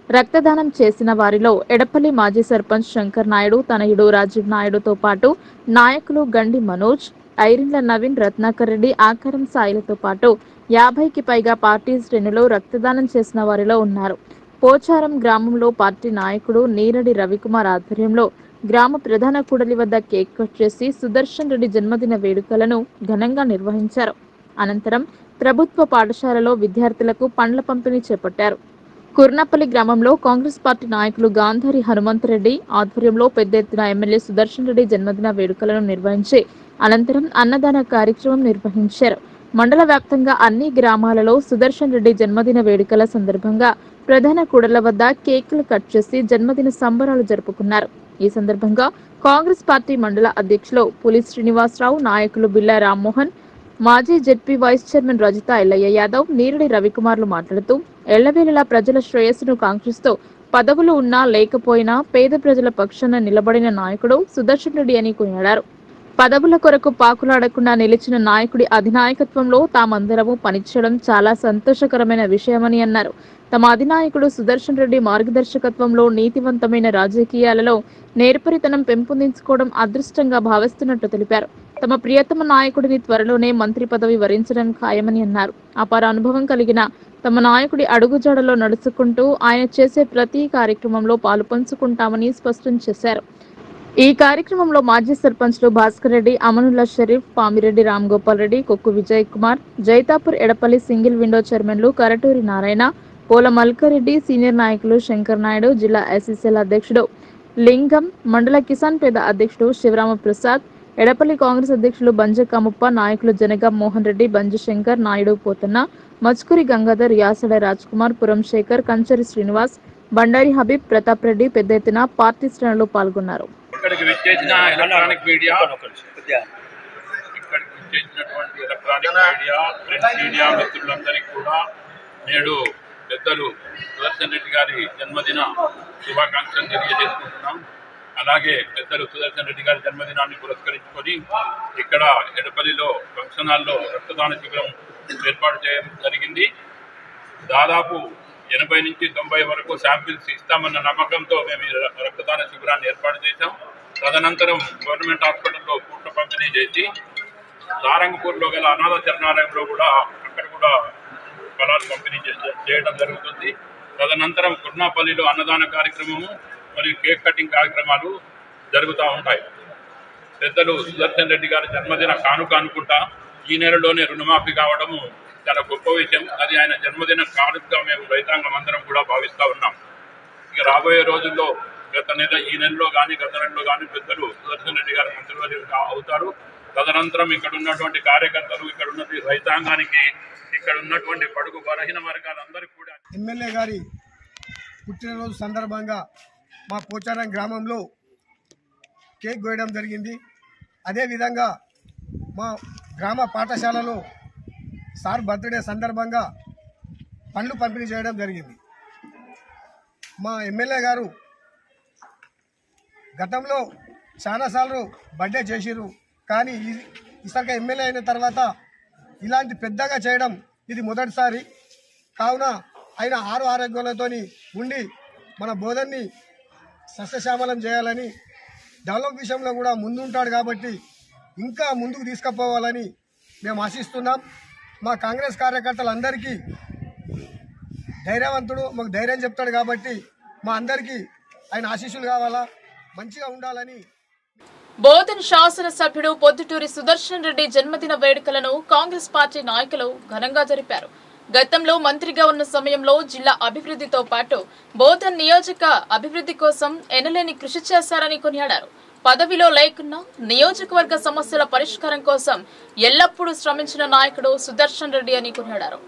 రక్తదానం చేసిన వారిలో ఎడపల్లి మాజీ సర్పంచ్ శంకర్ నాయుడు తనయుడు రాజీవ్ నాయుడుతో పాటు నాయకులు గండి మనోజ్ ఐరిన్ల నవీన్ రత్నాకర్ రెడ్డి ఆకారం సాయిలతో పాటు యాభైకి పైగా పార్టీ శ్రేణులు రక్తదానం చేసిన వారిలో ఉన్నారు. పోచారం గ్రామంలో పార్టీ నాయకుడు నీరడి రవికుమార్ ఆధ్వర్యంలో గ్రామ ప్రధాన కూడలి వద్ద కేక్ కట్ చేసి సుదర్శన్ రెడ్డి జన్మదిన వేడుకలను ఘనంగా నిర్వహించారు. అనంతరం ప్రభుత్వ పాఠశాలలో విద్యార్థులకు పండ్ల పంపిణీ చేపట్టారు. కుర్నపల్లి గ్రామంలో కాంగ్రెస్ పార్టీ నాయకులు గాంధారి హనుమంత్ రెడ్డి ఆధ్వర్యంలో పెద్ద ఎత్తున ఎమ్మెల్యే సుదర్శన్ రెడ్డి జన్మదిన వేడుకలను నిర్వహించి అనంతరం అన్నదాన కార్యక్రమం నిర్వహించారు. మండల వ్యాప్తంగా అన్ని గ్రామాలలో సుదర్శన్ రెడ్డి జన్మదిన వేడుకల సందర్భంగా ప్రధాన కూడల వద్ద కేకులు కట్ చేసి జన్మదిన సంబరాలు జరుపుకున్నారు. ఈ సందర్భంగా కాంగ్రెస్ పార్టీ మండల అధ్యక్షులు పులి శ్రీనివాసరావు నాయకులు బిల్లా రామ్మోహన్ మాజీ ZP vice chairman Rajitha Yellaiah Yadav Neeradi రవికుమార్లు మాట్లాడుతూ ఎళ్ళవేళలా ప్రజల శ్రేయస్సును కాంక్షిస్తూ పదవులు ఉన్నా లేకపోయినా పేద ప్రజల పక్షాన నిలబడిన నాయకుడు సుదర్శన్ రెడ్డి అని కొనియాడారు. పదవుల కొరకు పాకులాడకుండా నిలిచిన నాయకుడి అధినాయకత్వంలో తామందరము పనిచేయడం చాలా సంతోషకరమైన విషయమని అన్నారు. తమ అధినాయకుడు సుదర్శన్ రెడ్డి మార్గదర్శకత్వంలో నీతివంతమైన రాజకీయాలలో నేర్పరితనం పెంపొందించుకోవడం అదృష్టంగా భావిస్తున్నట్లు తెలిపారు. తమ ప్రియతమ నాయకుడిని త్వరలోనే మంత్రి పదవి వరించడం ఖాయమని అన్నారు. అపార అనుభవం కలిగిన తమ నాయకుడి అడుగుజాడలో నడుచుకుంటూ ఆయన చేసే ప్రతి కార్యక్రమంలో పాలు పంచుకుంటామని స్పష్టం చేశారు. ఈ కార్యక్రమంలో మాజీ సర్పంచ్లు భాస్కర్ రెడ్డి అమనుల్లా షరీఫ్ పామిరెడ్డి రామ్ గోపాల్ రెడ్డి కొక్కు విజయ్ కుమార్ జైతాపూర్ ఎడపల్లి సింగిల్ విండో చైర్మన్లు కరటూరి నారాయణ పోల మల్కారెడ్డి సీనియర్ నాయకులు శంకర్ నాయుడు జిల్లా ఎస్ఎస్ఎల్ అధ్యక్షుడు లింగం మండల కిసాన్ పేద అధ్యక్షుడు శివరామ ప్రసాద్ ఎడపల్లి కాంగ్రెస్ అధ్యక్షులు బంజ కముప్ప నాయకులు జనగా మోహన్ రెడ్డి బంజు శంకర్ నాయుడు పోతన్న మచ్కురి గంగాధర్ యాసడ రాజ్ కుమార్ పురం శేఖర్ కంచరి శ్రీనివాస్ బండారి హబీబ్ ప్రతాప్ రెడ్డి పెద్ద ఎత్తున పార్టీ శ్రేణులు పాల్గొన్నారు. ఇక్కడికి విచ్చేసిన ఎలక్ట్రానిక్ మీడియా ఇక్కడికి విచ్చేసినటువంటి ఎలక్ట్రానిక్ మీడియా ప్రింట్ మీడియా మిత్రులందరికీ కూడా నేడు పెద్దలు సుదర్శన్ రెడ్డి గారి జన్మదిన శుభాకాంక్షలు తెలియజేసుకుంటున్నాం. అలాగే పెద్దలు సుదర్శన్ రెడ్డి గారి జన్మదినాన్ని పురస్కరించుకొని ఇక్కడ ఎడపల్లిలో ఫంక్షన్ హాల్లో రక్తదాన శిబిరం ఏర్పాటు చేయడం జరిగింది. దాదాపు ఎనభై నుంచి తొంభై వరకు శాంపిల్స్ ఇస్తామన్న నమ్మకంతో మేము రక్తదాన శిబిరాన్ని ఏర్పాటు చేశాం. తదనంతరం గవర్నమెంట్ హాస్పిటల్లో పూట పంపిణీ చేసి సారంగపూర్లో గల అనాథ శరణాలయంలో కూడా అక్కడ కూడా ఫలాలు పంపిణీ చే- చేయడం జరుగుతుంది. తదనంతరం కుర్నాపల్లిలో అన్నదాన కార్యక్రమము మరియు కేక్ కటింగ్ కార్యక్రమాలు జరుగుతూ ఉంటాయి. పెద్దలు సుదర్శన్ రెడ్డి గారి జన్మదిన కానుక అనుకుంటా ఈ నెలలోనే రుణమాఫీ కావడము చాలా గొప్ప విషయం. అది ఆయన జన్మదిన కానుకగా మేము రైతాంగం అందరం కూడా భావిస్తూ ఉన్నాం. ఇక రాబోయే రోజుల్లో గత నెల ఈ నెలలో కానీ గత నెలలో కానీ పెద్దలు సుదర్శన్ రెడ్డి గారు మంత్రివర్యులు అవుతారు. తదనంతరం ఇక్కడ ఉన్నటువంటి కార్యకర్తలు ఇక్కడ ఉన్నటువంటి రైతాంగానికి ఇక్కడ ఉన్నటువంటి పడుగు బలహీన వర్గాలందరికీ కూడా ఎమ్మెల్యే గారి పుట్టినరోజు సందర్భంగా మా పోచారం గ్రామంలో కేక్ కోయడం జరిగింది. అదేవిధంగా మా గ్రామ పాఠశాలలో సార్ బర్త్డే సందర్భంగా పండ్లు పంపిణీ చేయడం జరిగింది. మా ఎమ్మెల్యే గారు గతంలో చాలాసార్లు బర్త్డే చేసిర్రు. కానీ ఈ- ఎమ్మెల్యే అయిన తర్వాత ఇలాంటి పెద్దగా చేయడం ఇది మొదటిసారి. కావున ఆయన ఆరు ఆరోగ్యాలతో ఉండి మన బోధన్ని సస్యశ్యామలం చేయాలని డెవలప్ విషయంలో కూడా ముందుంటాడు కాబట్టి ఇంకా ముందుకు తీసుకుపోవాలని మేము ఆశిస్తున్నాం. మా కాంగ్రెస్ కార్యకర్తలందరికీ ధైర్యవంతుడు మాకు ధైర్యం చెప్తాడు కాబట్టి మా అందరికీ ఆయన ఆశీస్సులు కావాలా? మంచిగా ఉండాలని బోధన్ శాసనసభ్యుడు పొద్దుటూరి సుదర్శన్ రెడ్డి జన్మదిన వేడుకలను కాంగ్రెస్ పార్టీ నాయకులు ఘనంగా జరిపారు. గతంలో మంత్రిగా ఉన్న సమయంలో జిల్లా అభివృద్ధితో పాటు బోధన్ నియోజక అభివృద్ధి కోసం ఎనలేని కృషి చేశారని కొనియాడారు. పదవిలో లేకున్నా నియోజకవర్గ సమస్యల పరిష్కారం కోసం ఎల్లప్పుడూ శ్రమించిన నాయకుడు సుదర్శన్ రెడ్డి అని కొనియాడారు.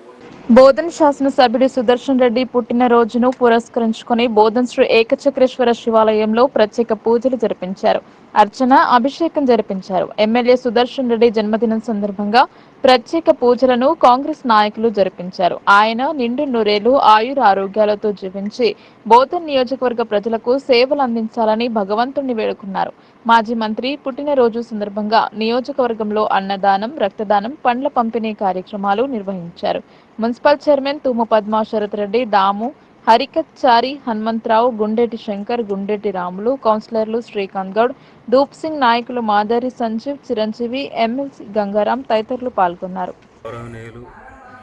బోధన్ శాసనసభ్యుడు సుదర్శన్ రెడ్డి పుట్టినరోజును పురస్కరించుకుని బోధన్ శ్రీ ఏకచక్రేశ్వర శివాలయంలో ప్రత్యేక పూజలు జరిపించారు. అర్చన అభిషేకం జరిపించారు. ఎమ్మెల్యే సుదర్శన్ రెడ్డి జన్మదినం సందర్భంగా ప్రత్యేక పూజలను కాంగ్రెస్ నాయకులు జరిపించారు. ఆయన నిండు నూరేళ్ళు ఆయుర ఆరోగ్యాలతో జీవించి బోధన్ నియోజకవర్గ ప్రజలకు సేవలు అందించాలని భగవంతుణ్ణి వేడుకున్నారు. మాజీ మంత్రి పుట్టినరోజు సందర్భంగా నియోజకవర్గంలో అన్నదానం రక్తదానం పండ్ల పంపిణీ కార్యక్రమాలు నిర్వహించారు. మున్సిపల్ చైర్మన్ తుమ్ము పద్మా శరత్ రెడ్డి దాము హరికత్ చారి హనుమంతరావు గుండెటి శంకర్ గుండెటి రాములు కౌన్సిలర్లు శ్రీకాంత్ గౌడ్ దూప్ సింగ్ నాయకులు మాదారి సంజీవ్ చిరంజీవి ఎమ్మెల్సీ గంగారాం తదితరులు పాల్గొన్నారు. గౌరవనీయులు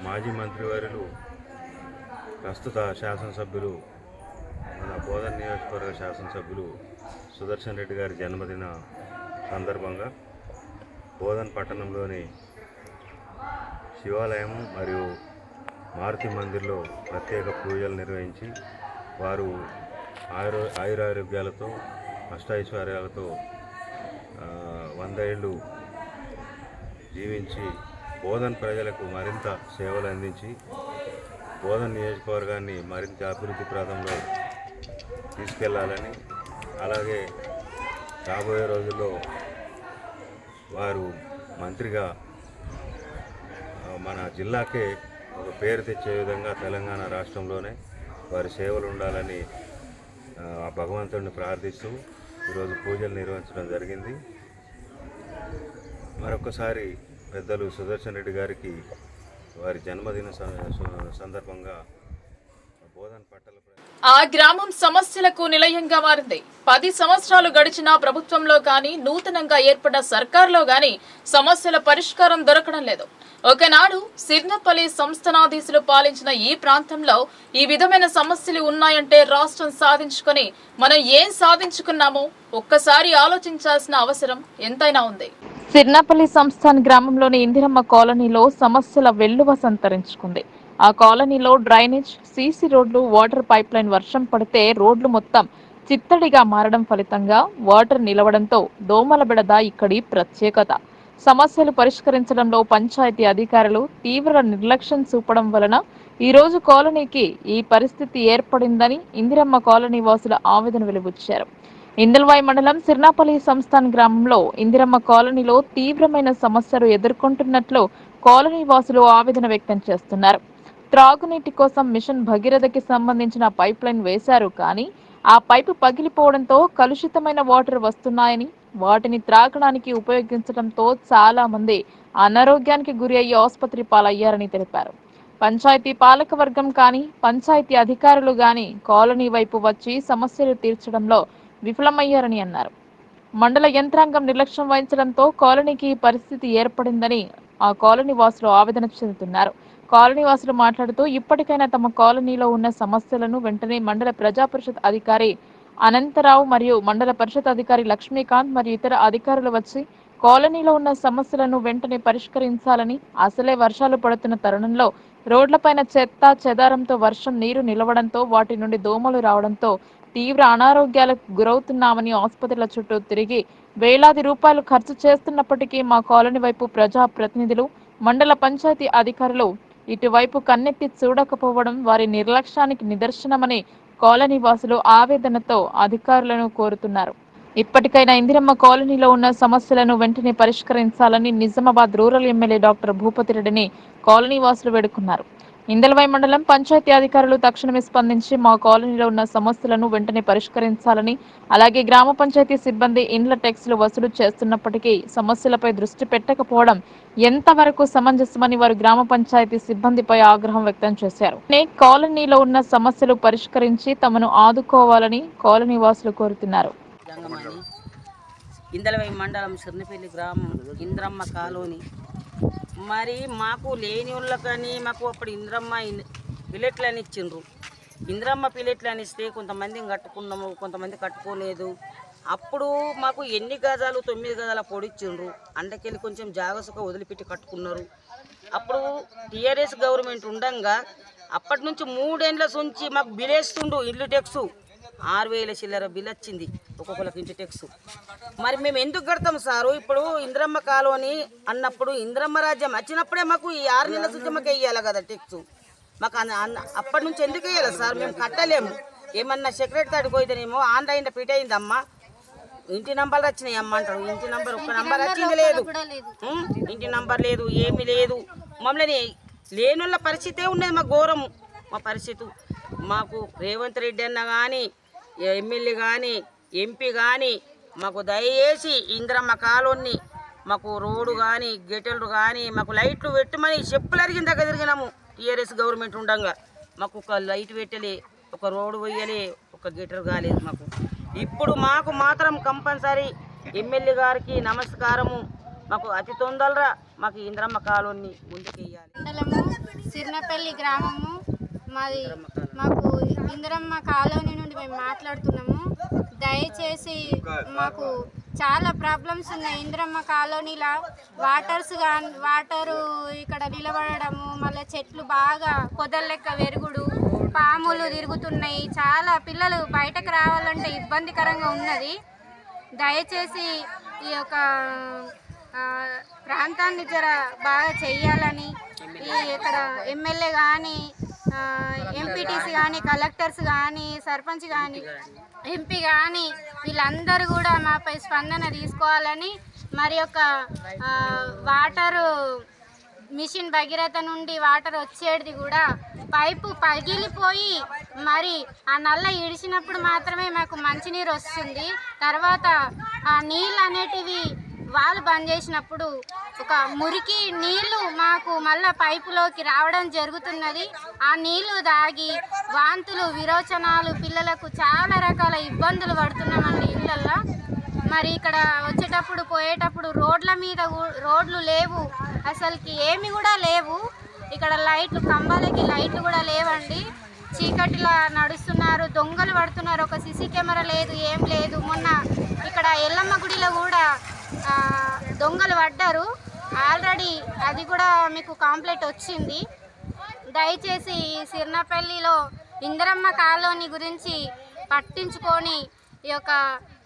మాజీ మంత్రివర్యులు ప్రస్తుత శాసనసభ్యులు మన బోధన నియోజకవర్గ శాసనసభ్యులు సుదర్శన్ రెడ్డి గారి జన్మదిన సందర్భంగా బోధన్ పట్టణంలోని శివాలయము మరియు మారుతి మందిర్లో ప్రత్యేక పూజలు నిర్వహించి వారు ఆయుర ఆయురారోగ్యాలతో అష్టైశ్వర్యాలతో వంద ఏళ్ళు జీవించి బోధన్ ప్రజలకు మరింత సేవలు అందించి బోధన్ నియోజకవర్గాన్ని మరింత అభివృద్ధి ప్రాంతంలో తీసుకెళ్ళాలని అలాగే రాబోయే రోజుల్లో వారు మంత్రిగా మన జిల్లాకే ఒక పేరు తెచ్చే విధంగా తెలంగాణ రాష్ట్రంలోనే వారి సేవలు ఉండాలని ఆ భగవంతుడిని ప్రార్థిస్తూ ఈరోజు పూజలు నిర్వహించడం జరిగింది. మరొకసారి పెద్దలు సుదర్శన్ రెడ్డి గారికి వారి జన్మదిన స- సందర్భంగా ఆ గ్రామం సమస్యలకు నిలయంగా మారింది. పది సంవత్సరాలు గడిచినా ప్రభుత్వంలో గాని నూతనంగా ఏర్పడ్డ సర్కార్లో గాని సమస్యల పరిష్కారం దొరకడం లేదు. ఒకనాడు సిర్నపల్లి సంస్థానాధీశులు పాలించిన ఈ ప్రాంతంలో ఈ విధమైన సమస్యలు ఉన్నాయంటే రాష్ట్రం సాధించుకొని మనం ఏం సాధించుకున్నామో ఒక్కసారి ఆలోచించాల్సిన అవసరం ఎంతైనా ఉంది. సిర్నాపల్లి సంస్థాన్ గ్రామంలోని ఇందిరమ్మ కాలనీలో సమస్యల వెల్లువ సంతరించుకుంది. ఆ కాలనీలో డ్రైనేజ్ సీసీ రోడ్లు వాటర్ పైప్ లైన్ వర్షం పడితే రోడ్లు మొత్తం చిత్తడిగా మారడం ఫలితంగా వాటర్ నిలవడంతో దోమల బిడద ఇక్కడి ప్రత్యేకత. సమస్యలు పరిష్కరించడంలో పంచాయతీ అధికారులు తీవ్ర నిర్లక్ష్యం చూపడం వలన ఈ రోజు కాలనీకి ఈ పరిస్థితి ఏర్పడిందని ఇందిరమ్మ కాలనీ వాసుల ఆవేదన వెలుబుచ్చారు ఇందల్వాయి మండలం సిర్నాపల్లి సంస్థాన్ గ్రామంలో ఇందిరమ్మ కాలనీలో తీవ్రమైన సమస్యలు ఎదుర్కొంటున్నట్లు కాలనీ వాసులు ఆవేదన వ్యక్తం చేస్తున్నారు. త్రాగునీటి కోసం మిషన్ భగీరథకి సంబంధించిన పైప్ లైన్ వేశారు కానీ ఆ పైపు పగిలిపోవడంతో కలుషితమైన వాటర్ వస్తున్నాయని వాటిని త్రాగడానికి ఉపయోగించడంతో చాలా మంది అనారోగ్యానికి గురి అయ్యి ఆసుపత్రి పాలయ్యారని తెలిపారు. పంచాయతీ పాలక వర్గం కానీ పంచాయతీ అధికారులు కానీ కాలనీ వైపు వచ్చి సమస్యలు తీర్చడంలో విఫలమయ్యారని అన్నారు. మండల యంత్రాంగం నిర్లక్ష్యం వహించడంతో కాలనీకి పరిస్థితి ఏర్పడిందని ఆ కాలనీ వాసులు ఆవేదన చెందుతున్నారు. కాలనీవాసులు మాట్లాడుతూ ఇప్పటికైనా తమ కాలనీలో ఉన్న సమస్యలను వెంటనే మండల ప్రజా పరిషత్ అధికారి అనంతరావు మరియు మండల పరిషత్ అధికారి లక్ష్మీకాంత్ మరియు ఇతర అధికారులు వచ్చి కాలనీలో ఉన్న సమస్యలను వెంటనే పరిష్కరించాలని అసలే వర్షాలు పడుతున్న తరుణంలో రోడ్లపైన చెత్త చెదారంతో వర్షం నీరు నిలవడంతో వాటి నుండి దోమలు రావడంతో తీవ్ర అనారోగ్యాలకు గురవుతున్నామని ఆసుపత్రుల చుట్టూ తిరిగి వేలాది రూపాయలు ఖర్చు చేస్తున్నప్పటికీ మా కాలనీ వైపు ప్రజా ప్రతినిధులు మండల పంచాయతీ అధికారులు ఇటువైపు కన్నెత్తి చూడకపోవడం వారి నిర్లక్ష్యానికి నిదర్శనమని కాలనీ వాసులు ఆవేదనతో అధికారులను కోరుతున్నారు. ఇప్పటికైనా ఇందిరమ్మ కాలనీలో ఉన్న సమస్యలను వెంటనే పరిష్కరించాలని Nizamabad rural MLA doctor Bhupathi రెడ్డిని కాలనీ వాసులు వేడుకున్నారు. ఇందలవై మండలం పంచాయతీ అధికారులు తక్షణమే స్పందించి మా కాలనీలో ఉన్న సమస్యలను వెంటనే పరిష్కరించాలని అలాగే గ్రామ పంచాయతీ సిబ్బంది ఇండ్ల ట్యాక్సులు వసూలు చేస్తున్నప్పటికీ సమస్యలపై దృష్టి పెట్టకపోవడం ఎంతవరకు సమంజసమని వారు గ్రామ పంచాయతీ సిబ్బందిపై ఆగ్రహం వ్యక్తం చేశారు. నే కాలనీలో ఉన్న సమస్యలు పరిష్కరించి తమను ఆదుకోవాలని కాలనీ వాసులు కోరుతున్నారు. ఇందలవై మండలం సిర్నపల్లి గ్రామం ఇంద్రమ్మ కాలనీ మరి మాకు లేని వాళ్ళకని మాకు అప్పుడు ఇంద్రమ్మ ఇన్- పిల్లెట్లు అని ఇచ్చిండ్రు. ఇంద్రమ్మ పిల్లెట్లు అని ఇస్తే కొంతమంది కట్టుకున్నాము కొంతమంది కట్టుకోలేదు. అప్పుడు మాకు ఎన్ని గజాలు తొమ్మిది గజాల పొడిచ్చిండ్రు అండకెళ్ళి కొంచెం జాగ్రత్తగా వదిలిపెట్టి కట్టుకున్నారు. అప్పుడు టీఆర్ఎస్ గవర్నమెంట్ ఉండంగా అప్పటి నుంచి మూడేండ్ల నుంచి మాకు బిలేస్తుండు ఇల్లు టెక్స్. ఆరు వేల చిల్లర బిల్ వచ్చింది. ఒక్కొక్కరికి ఇంటి టెక్స్ మరి మేము ఎందుకు కడతాం సారు? ఇప్పుడు ఇంద్రమ్మ కాలోని అన్నప్పుడు ఇంద్రమ్మ రాజ్యం వచ్చినప్పుడే మాకు ఈ ఆరు నెలల నుంచి మాకు వేయాలి కదా టెక్స్ మాకు అప్పటి నుంచి ఎందుకు వేయాలి సార్? మేము కట్టలేము. ఏమన్నా సెక్రటరీ తాడికి పోయితేనేమో ఆన్లైన్ ఫిట్ అయిందమ్మా. ఇంటి నంబర్లు వచ్చినాయి అమ్మ అంటారు. ఇంటి నంబర్ ఒక్క నంబర్ వచ్చింది లేదు? ఇంటి నంబర్ లేదు ఏమీ లేదు. మమ్మల్ని లేనున్న పరిస్థితే ఉన్నది మా ఘోరం మా పరిస్థితి. మాకు రేవంత్ రెడ్డి అన్న కానీ ఎమ్మెల్యే కానీ ఎంపీ కానీ మాకు దయచేసి ఇంద్రమ్మ కాలోని మాకు రోడ్డు కానీ గెటెలు కానీ మాకు లైట్లు పెట్టమని చెప్పులు అరిగిన దగ్గర తిరిగినాము. టీఆర్ఎస్ గవర్నమెంట్ ఉండంగా. మాకు ఒక లైట్ పెట్టలే ఒక రోడ్డు పోయలే ఒక గెటర్ కాలేదు మాకు. ఇప్పుడు మాకు మాత్రం కంపల్సరీ ఎమ్మెల్యే గారికి నమస్కారము. మాకు అతి తొందరగా మాకు ఇంద్రమ్మ కాలోని ముందుకెయ్యాలి. మండలము సిర్నపల్లి గ్రామము. మాది మాకు ఇందిరమ్మ కాలనీ నుండి మేము మాట్లాడుతున్నాము. దయచేసి మాకు చాలా ప్రాబ్లమ్స్ ఉన్నాయి. ఇందిరమ్మ కాలనీలో వాటర్స్ కానీ వాటరు ఇక్కడ నిలబడము మళ్ళీ చెట్లు బాగా పొదల లెక్క వెరుగుడు పాములు తిరుగుతున్నాయి. చాలా పిల్లలు బయటకు రావాలంటే ఇబ్బందికరంగా ఉన్నది. దయచేసి ఈ యొక్క ప్రాంతాన్ని జర బాగా చెయ్యాలని ఈ ఇక్కడ ఎమ్మెల్యే కానీ ఎంపీటీసీ కానీ కలెక్టర్స్ కానీ సర్పంచ్ కానీ ఎంపీ కానీ వీళ్ళందరూ కూడా మాపై స్పందన తీసుకోవాలని మరి యొక్క వాటరు మిషన్ భగీరథ నుండి వాటర్ వచ్చేది కూడా పైపు పగిలిపోయి మరి ఆ నల్ల ఇడిచినప్పుడు మాత్రమే మాకు మంచినీరు వస్తుంది. తర్వాత ఆ నీళ్ళు అనేటివి వాళ్ళు బంద్ చేసినప్పుడు ఒక మురికి నీళ్ళు మాకు మళ్ళా పైపులోకి రావడం జరుగుతున్నది. ఆ నీళ్ళు దాగి వాంతులు విరోచనాలు పిల్లలకు చాలా రకాల ఇబ్బందులు పడుతున్నామండి ఇళ్ళల్లో మరి ఇక్కడ వచ్చేటప్పుడు పోయేటప్పుడు రోడ్ల మీద రోడ్లు లేవు. అసలుకి ఏమి కూడా లేవు. ఇక్కడ లైట్లు కంబాలకి లైట్లు కూడా లేవండి. చీకటిలా నడుస్తున్నారు దొంగలు పడుతున్నారు. ఒక సీసీ కెమెరా లేదు ఏం లేదు. మొన్న ఇక్కడ ఎల్లమ్మ గుడిలో కూడా దొంగలు పడ్డారు. ఆల్రెడీ అది కూడా మీకు కాంప్లైంట్ వచ్చింది. దయచేసి ఈ సిర్నపల్లిలో ఇందిరమ్మ కాలనీ గురించి పట్టించుకొని ఈ యొక్క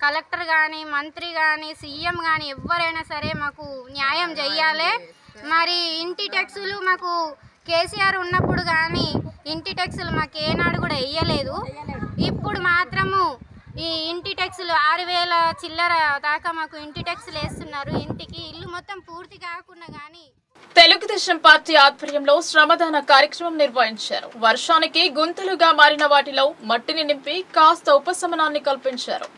కలెక్టర్ కానీ మంత్రి కానీ సీఎం కానీ ఎవరైనా సరే మాకు న్యాయం చెయ్యాలి. మరి ఇంటి ట్యాక్సులు మాకు కేసీఆర్ ఉన్నప్పుడు కానీ ఇంటి ట్యాక్సులు మాకు ఏనాడు కూడా వేయలేదు ఇప్పుడు మాత్రము ఈ ఇంటి ట్యాక్సులు ఆరు వేల చిల్లర దాకా మాకు ఇంటి ట్యాక్సులు వేస్తున్నారు. ఇంటికి ఇల్లు మొత్తం పూర్తి కాకుండా కానీ తెలుగుదేశం పార్టీ ఆధ్వర్యంలో శ్రమదాన కార్యక్రమం నిర్వహించారు. వర్షానికి గుంతలుగా మారిన వాటిలో మట్టిని నింపి కాస్త ఉపశమనాన్ని కల్పించారు.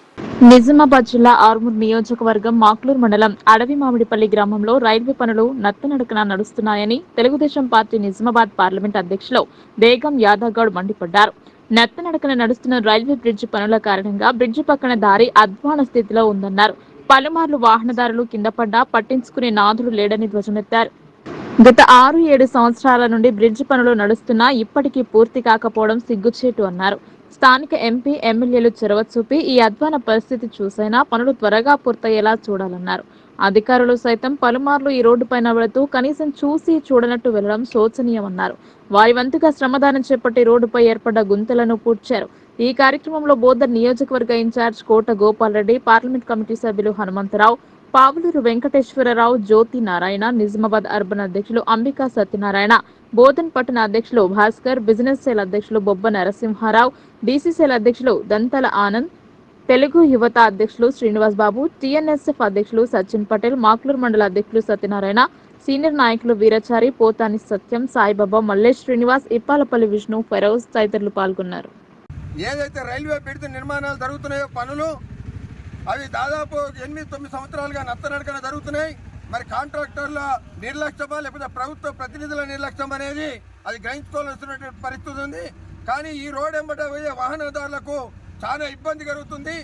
నిజామాబాద్ జిల్లా ఆర్మూర్ నియోజకవర్గం మాక్లూర్ మండలం అడవి మామిడిపల్లి గ్రామంలో రైల్వే పనులు నత్తనడకన నడుస్తున్నాయని తెలుగుదేశం పార్టీ నిజామాబాద్ పార్లమెంట్ అధ్యక్షులు బేగం యాదవ్ మండిపడ్డారు. నత్తనడకన నడుస్తున్న రైల్వే బ్రిడ్జ్ పనుల కారణంగా బ్రిడ్జ్ పక్కన దారి అధ్వాన స్థితిలో ఉందన్నారు. పలుమార్లు వాహనదారులు కింద పడ్డా పట్టించుకునే నాథుడు లేడని ధ్వజమెత్తారు. గత ఆరు ఏడు సంవత్సరాల నుండి బ్రిడ్జ్ పనులు నడుస్తున్నా ఇప్పటికీ పూర్తి కాకపోవడం సిగ్గుచేటు అన్నారు. స్థానిక ఎంపీ ఎమ్మెల్యేలు చొరవ చూపి ఈ అధ్వాన పరిస్థితి చూసైనా పనులు త్వరగా పూర్తయ్యేలా చూడాలన్నారు. అధికారులు సైతం పలుమార్లు ఈ రోడ్డు పైన వెళుతూ కనీసం చూసి చూడనట్టు వెళ్ళడం శోచనీయమన్నారు. వారి వంతుగా శ్రమదానం చేపట్టి రోడ్డుపై ఏర్పడ్డ గుంతలను పూడ్చారు. ఈ కార్యక్రమంలో బోధన్ నియోజకవర్గ in-charge Kota Gopal Reddy parliament committee సభ్యులు హనుమంతరావు పావులూరు వెంకటేశ్వరరావు జ్యోతి నారాయణ నిజామాబాద్ అర్బన్ అధ్యక్షులు అంబికా సత్యనారాయణ బోధన్ పట్టణ అధ్యక్షులు భాస్కర్ బిజినెస్ సెల్ అధ్యక్షులు బొబ్బ నరసింహారావు డీసీసీఎల్ అధ్యక్షులు దంతల ఆనంద్ తెలుగు యువత అధ్యక్షులు శ్రీనివాస్ బాబు టీఎన్ఎస్ఎఫ్ అధ్యక్షులు సచిన్ పటేల్ మాక్లూర్ మండల అధ్యక్షులు సత్యనారాయణ సీనియర్ నాయకులు వీరచారి పోతాని సత్యం సాయిబాబా మల్లేష్ శ్రీనివాస్ ఇప్పాలపల్లి విష్ణు ఫెరోజ్ తదితరులు పాల్గొన్నారు. ఏదైతే రైల్వే బిడ్త నిర్మాణాలు జరుగుతున్నాయో పనులు అవి దాదాపు ఎనిమిది తొమ్మిది సంవత్సరాలుగా నత్తనడకన జరుగుతున్నాయి. మరి కాంట్రాక్టర్ల నిర్లక్ష్యమా లేకపోతే ప్రభుత్వ ప్రతినిధుల నిర్లక్ష్యం అనేది అది గ్రహించుకోవాల్సినటువంటి పరిస్థితి ఉంది. కానీ ఈ రోడ్ ఎంబట పోయే వాహనదారులకు చాలా ఇబ్బంది కలుగుతుంది.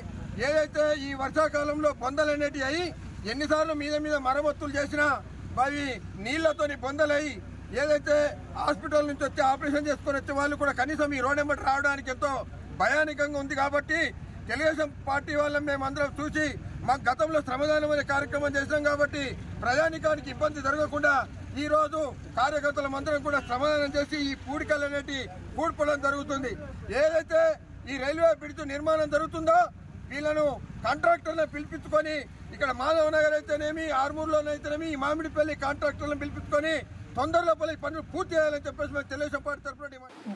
ఏదైతే ఈ వర్షాకాలంలో బొందలనేటివి అయి ఎన్నిసార్లు మీద మీద మరమ్మతులు చేసినా అవి నీళ్ళతోని బొందలయ్యి ఏదైతే హాస్పిటల్ నుంచి వచ్చి ఆపరేషన్ చేసుకొని వచ్చే వాళ్ళు కూడా కనీసం ఈ రోడ్ నెంబర్ రావడానికి ఎంతో భయానికంగా ఉంది కాబట్టి తెలుగుదేశం పార్టీ వాళ్ళని మేము అందరం చూసి మాకు గతంలో శ్రమదానం అనే కార్యక్రమం చేసినాం కాబట్టి ప్రజానికానికి ఇబ్బంది జరగకుండా ఈ రోజు కార్యకర్తలం అందరం కూడా శ్రమదానం చేసి ఈ పూడికలు అనేటి పూడ్పడం జరుగుతుంది. ఏదైతే ఈ రైల్వే బ్రిడ్జ్ నిర్మాణం జరుగుతుందో? వీళ్ళను కాంట్రాక్టర్లను పిలిపించుకొని ఇక్కడ మాధవ నగర్ అయితేనేమి ఆర్మూర్లోనైతేనేమి ఈ మామిడిపల్లి కాంట్రాక్టర్లను పిలిపించుకొని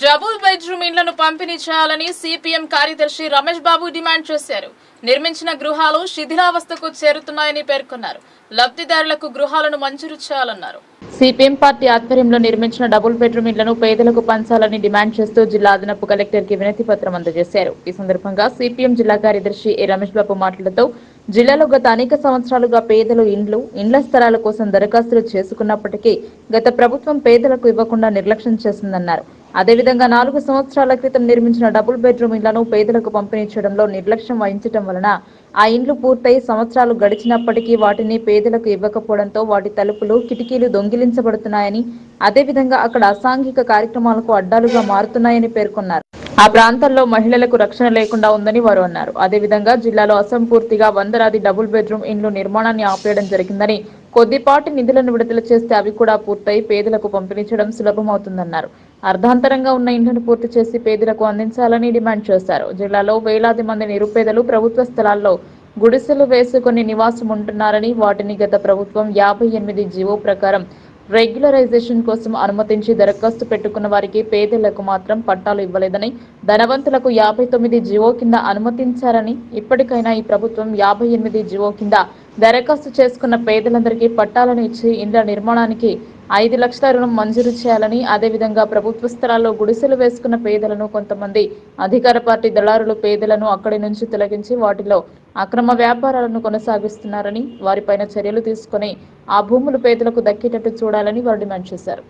డబుల్ బెడ్రూమ్ ఇండ్లను పంపిణీ చేయాలని సిపిఎం కార్యదర్శి రమేష్ బాబు డిమాండ్ చేశారు. నిర్మించిన గృహాలు శిథిలావస్థకు చేరుతున్నాయని పేర్కొన్నారు. లబ్ధిదారులకు గృహాలను మంజూరు చేయాలన్నారు. సిపిఎం పార్టీ ఆధ్వర్యంలో నిర్మించిన డబుల్ బెడ్రూమ్ ఇళ్ళను పేదలకు పంచాలని డిమాండ్ చేస్తూ జిల్లా అదనపు కలెక్టర్కి వినతి పత్రం అందజేశారు. ఈ సందర్భంగా సిపిఎం జిల్లా కార్యదర్శి ఏ రమేష్ బాబు మాట్లాడుతూ జిల్లాలో గత అనేక సంవత్సరాలుగా పేదలు ఇండ్లు ఇండ్ల స్థలాల కోసం దరఖాస్తులు చేసుకున్నప్పటికీ గత ప్రభుత్వం పేదలకు ఇవ్వకుండా నిర్లక్ష్యం చేసిందన్నారు అదేవిధంగా నాలుగు సంవత్సరాల క్రితం నిర్మించిన డబుల్ బెడ్రూమ్ ఇళ్ళను పేదలకు పంపిణీ చేయడంలో నిర్లక్ష్యం వహించడం వలన ఆ ఇండ్లు పూర్తయి సంవత్సరాలు గడిచినప్పటికీ వాటిని పేదలకు ఇవ్వకపోవడంతో వాటి తలుపులు కిటికీలు దొంగిలించబడుతున్నాయని అదేవిధంగా అక్కడ అసాంఘిక కార్యక్రమాలకు అడ్డాలుగా మారుతున్నాయని పేర్కొన్నారు. ఆ ప్రాంతాల్లో మహిళలకు రక్షణ లేకుండా ఉందని వారు అన్నారు. అదేవిధంగా జిల్లాలో అసంపూర్తిగా వందలాది డబుల్ బెడ్రూమ్ ఇండ్లు నిర్మాణాన్ని ఆపేయడం జరిగిందని కొద్దిపాటి నిధులను విడుదల చేస్తే అవి కూడా పూర్తయి పేదలకు పంపిణీ చేయడం సులభమవుతుందన్నారు. అర్ధాంతరంగా ఉన్న ఇంటిని పూర్తి చేసి పేదలకు అందించాలని డిమాండ్ చేశారు. జిల్లాలో వేలాది మంది నిరుపేదలు ప్రభుత్వ స్థలాల్లో గుడిసెలు వేసుకుని నివాసం ఉంటున్నారని వాటిని గత ప్రభుత్వం యాభై ఎనిమిది జీవో ప్రకారం రెగ్యులరైజేషన్ కోసం అనుమతించి దరఖాస్తు పెట్టుకున్న వారికి పేదలకు మాత్రం పట్టాలు ఇవ్వలేదని ధనవంతులకు యాభై తొమ్మిది జీవో కింద అనుమతించారని ఇప్పటికైనా ఈ ప్రభుత్వం యాభై ఎనిమిది జీవో కింద దరఖాస్తు చేసుకున్న పేదలందరికీ పట్టాలను ఇచ్చి ఇండ్ల నిర్మాణానికి ఐదు లక్షల రుణం మంజూరు చేయాలని అదేవిధంగా ప్రభుత్వ స్థలాల్లో గుడిసెలు వేసుకున్న పేదలను కొంతమంది అధికార పార్టీ దళారులు పేదలను అక్కడి నుంచి తొలగించి వాటిలో అక్రమ వ్యాపారాలను కొనసాగిస్తున్నారని వారిపైన చర్యలు తీసుకుని ఆ భూములు పేదలకు దక్కేటట్టు చూడాలని వారు డిమాండ్ చేశారు.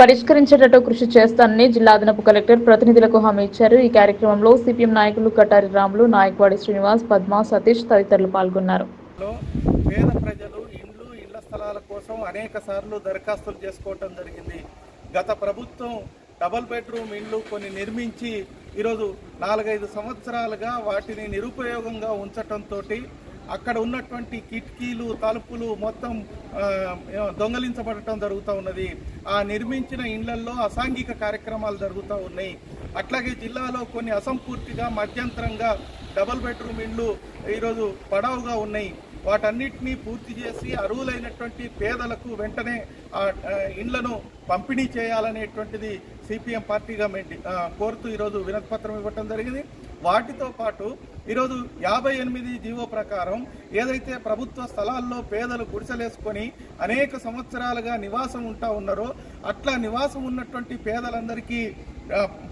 పరిష్కరించేటట్టు కృషి చేస్తానని జిల్లా అదనపు కలెక్టర్ ప్రతినిధులకు హామీ ఇచ్చారు. ఈ కార్యక్రమంలో సిపిఎం నాయకులు కటారి రాములు నాయక్వాడి శ్రీనివాస్ పద్మ సతీష్ తదితరులు పాల్గొన్నారు. పేద ప్రజలు ఇండ్లు ఇళ్ళ స్థలాల కోసం అనేక సార్లు దరఖాస్తులు చేసుకోవటం జరిగింది. గత ప్రభుత్వం డబల్ బెడ్రూమ్ ఇండ్లు కొన్ని నిర్మించి ఈరోజు నాలుగైదు సంవత్సరాలుగా వాటిని నిరుపయోగంగా ఉంచటంతో అక్కడ ఉన్నటువంటి కిటికీలు తలుపులు మొత్తం దొంగలించబడటం జరుగుతూ ఉన్నది. ఆ నిర్మించిన ఇండ్లల్లో అసాంఘిక కార్యక్రమాలు జరుగుతూ ఉన్నాయి. అట్లాగే జిల్లాలో కొన్ని అసంపూర్తిగా మధ్యంతరంగా డబల్ బెడ్రూమ్ ఇండ్లు ఈరోజు పడావుగా ఉన్నాయి. వాటన్నిటినీ పూర్తి చేసి అరువులైనటువంటి పేదలకు వెంటనే ఇండ్లను పంపిణీ చేయాలనేటువంటిది సిపిఎం పార్టీగా మేము కోరుతూ ఈరోజు వినతిపత్రం ఇవ్వటం జరిగింది. వాటితో పాటు ఈరోజు యాభై ఎనిమిది జీవో ప్రకారం ఏదైతే ప్రభుత్వ స్థలాల్లో పేదలు గుడిసెలేసుకొని అనేక సంవత్సరాలుగా నివాసం ఉంటా ఉన్నారో అట్లా నివాసం ఉన్నటువంటి పేదలందరికీ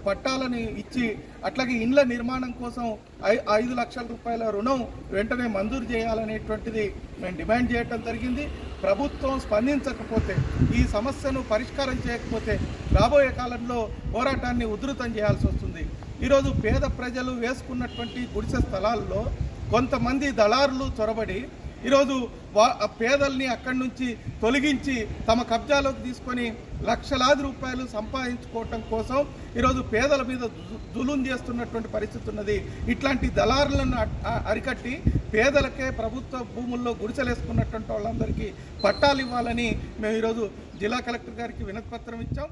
పట్టాలని ఇచ్చి అట్లాగే ఇండ్ల నిర్మాణం కోసం ఐ- ఐదు లక్షల రూపాయల రుణం వెంటనే మంజూరు చేయాలనేటువంటిది మేము డిమాండ్ చేయటం జరిగింది. ప్రభుత్వం స్పందించకపోతే ఈ సమస్యను పరిష్కారం చేయకపోతే రాబోయే కాలంలో పోరాటాన్ని ఉధృతం చేయాల్సి వస్తుంది. ఈరోజు పేద ప్రజలు వేసుకున్నటువంటి గుడిసె స్థలాల్లో కొంతమంది దళారులు చొరబడి ఈరోజు వా పేదల్ని అక్కడి నుంచి తొలగించి తమ కబ్జాలోకి తీసుకొని లక్షలాది రూపాయలు సంపాదించుకోవటం కోసం ఈరోజు పేదల మీద దు- జులుం చేస్తున్నటువంటి పరిస్థితి ఉన్నది. ఇట్లాంటి దళారులను అరికట్టి పేదలకే ప్రభుత్వ భూముల్లో గుడిసెలేసుకున్నటువంటి వాళ్ళందరికీ పట్టాలు ఇవ్వాలని మేము ఈరోజు జిల్లా కలెక్టర్ గారికి వినతిపత్రం ఇచ్చాం.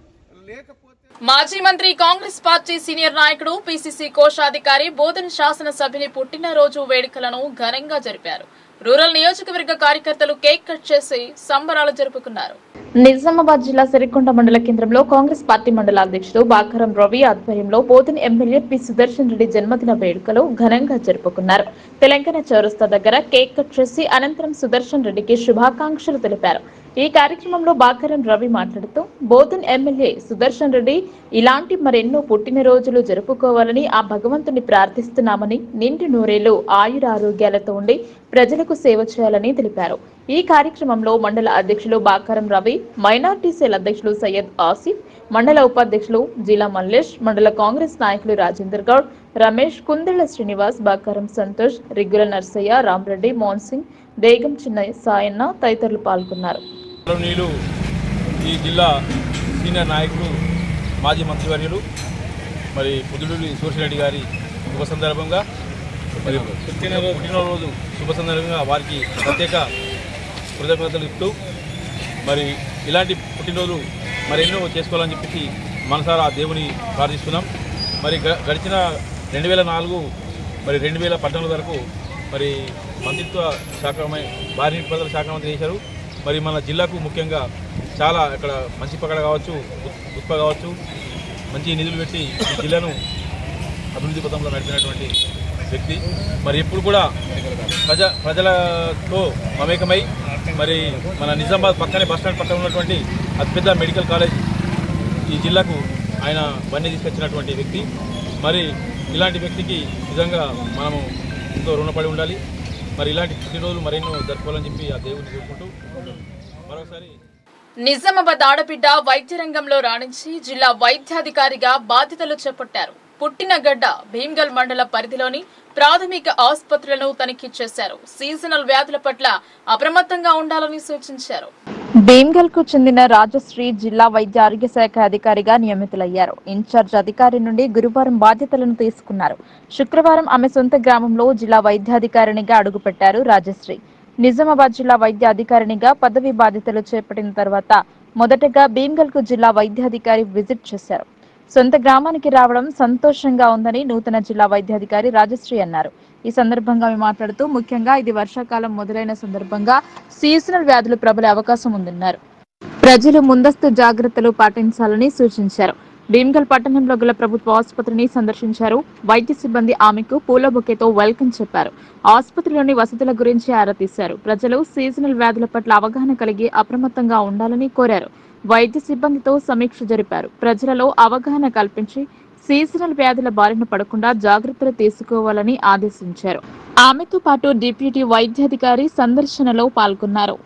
లేకపోతే మాజీ మంత్రి కాంగ్రెస్ పార్టీ సీనియర్ నాయకుడు పీసీసీ కోశాధికారి బోధన్ శాసనసభ్యుని పుట్టినరోజు వేడుకలను ఘనంగా జరిపారు. రూరల్ నియోజకవర్గ కార్యకర్తలు కేక్ కట్ చేసి సంబరాలు జరుపుకున్నారు. నిజామాబాద్ జిల్లా సిరికొండ మండల కేంద్రంలో కాంగ్రెస్ పార్టీ మండల అధ్యక్షుడు బాకరం రవి ఆధ్వర్యంలో పోతిని ఎమ్మెల్యే పి. సుదర్శన్ రెడ్డి జన్మదిన వేడుకలు ఘనంగా జరుపుకున్నారు. తెలంగాణ చౌరస్తా దగ్గర కేక్ కట్ చేసి అనంతరం సుదర్శన్ రెడ్డికి శుభాకాంక్షలు తెలిపారు. ఈ కార్యక్రమంలో బాకరం రవి మాట్లాడుతూ బోధన్ ఎమ్మెల్యే సుదర్శన్ రెడ్డి ఇలాంటి మరెన్నో పుట్టినరోజులు జరుపుకోవాలని ఆ భగవంతుని ప్రార్థిస్తున్నామని నిండు నూరేళ్ళు ఆయురారోగ్యాలతో ఉండి ప్రజలకు సేవ చేయాలని తెలిపారు. ఈ కార్యక్రమంలో మండల అధ్యక్షులు బాకారం రవి మైనార్టీ సెల్ అధ్యక్షులు సయ్యద్ ఆసిఫ్ మండల ఉపాధ్యక్షులు జిల్లా మల్లేష్ మండల కాంగ్రెస్ నాయకులు రాజేందర్ గౌడ్ రమేష్ కుందెళ్ళ శ్రీనివాస్ బాకారం సంతోష్ రిగ్గుల నర్సయ్య రామ్రెడ్డి మోహన్ సింగ్ బేగం చిన్న సాయన్న తదితరులు పాల్గొన్నారు. గౌరవనీయులు ఈ జిల్లా సీనియర్ నాయకులు మాజీ మంత్రివర్యులు మరి పుదులూరి సూర్సిరెడ్డి గారి శుభ సందర్భంగా మరి పుట్టినరోజు శుభ సందర్భంగా వారికి ప్రత్యేక కృతజ్ఞతలు ఇస్తూ మరి ఇలాంటి పుట్టినరోజు మరెన్నో చేసుకోవాలని చెప్పేసి మనసారా దేవుని ప్రార్థిస్తున్నాం. మరి గ- గడిచిన రెండు వేల నాలుగు మరి రెండు వేల పద్నాలుగు వరకు మరి మంత్రిత్వ శాఖ భారీ ప్రజల శాఖ మంత్రి చేశారు. మరి మన జిల్లాకు ముఖ్యంగా చాలా ఇక్కడ మంచి పకడ కావచ్చు ఉత్ప కావచ్చు మంచి నిధులు పెట్టి ఈ జిల్లాను అభివృద్ధి పథంలో నడిపినటువంటి వ్యక్తి. మరి ఎప్పుడు కూడా ప్రజ ప్రజలతో మమేకమై మరి మన నిజామాబాద్ పక్కనే బస్టాండ్ పక్కన ఉన్నటువంటి అతిపెద్ద మెడికల్ కాలేజ్ ఈ జిల్లాకు ఆయన బండి తీసుకొచ్చినటువంటి వ్యక్తి. మరి ఇలాంటి వ్యక్తికి నిజంగా మనము ఎంతో రుణపడి ఉండాలి. మరి ఇలాంటి పుట్టినరోజులు మరెన్నో జరుపుకోవాలని చెప్పి ఆ దేవుని కోరుకుంటూ నిజామాబాద్ ఆడబిడ్డ వైద్య రంగంలో రాణించి జిల్లా వైద్యాధికారిగా బాధ్యతలు చేపట్టారు. పుట్టిన గడ్డ భీమ్గల్ మండల పరిధిలోని ప్రాథమిక ఆసుపత్రులను తనిఖీ చేశారు. సీజనల్ వ్యాధుల పట్ల అప్రమత్తంగా ఉండాలని సూచించారు. భీమ్గల్కు చెందిన రాజశ్రీ జిల్లా వైద్య ఆరోగ్య శాఖ అధికారిగా నియమితులయ్యారు. ఇన్ఛార్జ్ అధికారి నుండి గురువారం బాధ్యతలను తీసుకున్నారు. శుక్రవారం ఆమె సొంత గ్రామంలో జిల్లా వైద్యాధికారినిగా అడుగుపెట్టారు రాజశ్రీ. నిజామాబాద్ జిల్లా వైద్య అధికారినిగా పదవి బాధ్యతలు చేపట్టిన తర్వాత మొదటగా భీమ్గల్కు జిల్లా వైద్యాధికారి విజిట్ చేశారు. సొంత గ్రామానికి రావడం సంతోషంగా ఉందని నూతన జిల్లా వైద్యాధికారి రాజశ్రీ అన్నారు. ఈ సందర్భంగా ఆమె మాట్లాడుతూ ముఖ్యంగా ఇది వర్షాకాలం మొదలైన సందర్భంగా సీజనల్ వ్యాధులు ప్రబలే అవకాశం ఉందన్నారు. ప్రజలు ముందస్తు జాగ్రత్తలు పాటించాలని సూచించారు. భీమ్గల్ పట్టణంలో గల ప్రభుత్వ ఆసుపత్రిని సందర్శించారు. వైద్య సిబ్బంది ఆమెకు పూల బొకేతో వెల్కమ్ చెప్పారు. ఆసుపత్రిలోని వసతుల గురించి ఆరా తీశారు. ప్రజలు సీజనల్ వ్యాధుల పట్ల అవగాహన కలిగి అప్రమత్తంగా ఉండాలని కోరారు. వైద్య సిబ్బందితో సమీక్ష జరిపారు. ప్రజలలో అవగాహన కల్పించి సీజనల్ వ్యాధుల బారిన పడకుండా జాగ్రత్తలు తీసుకోవాలని ఆదేశించారు. ఆమెతో పాటు డిప్యూటీ వైద్యాధికారి సందర్శనలో పాల్గొన్నారు.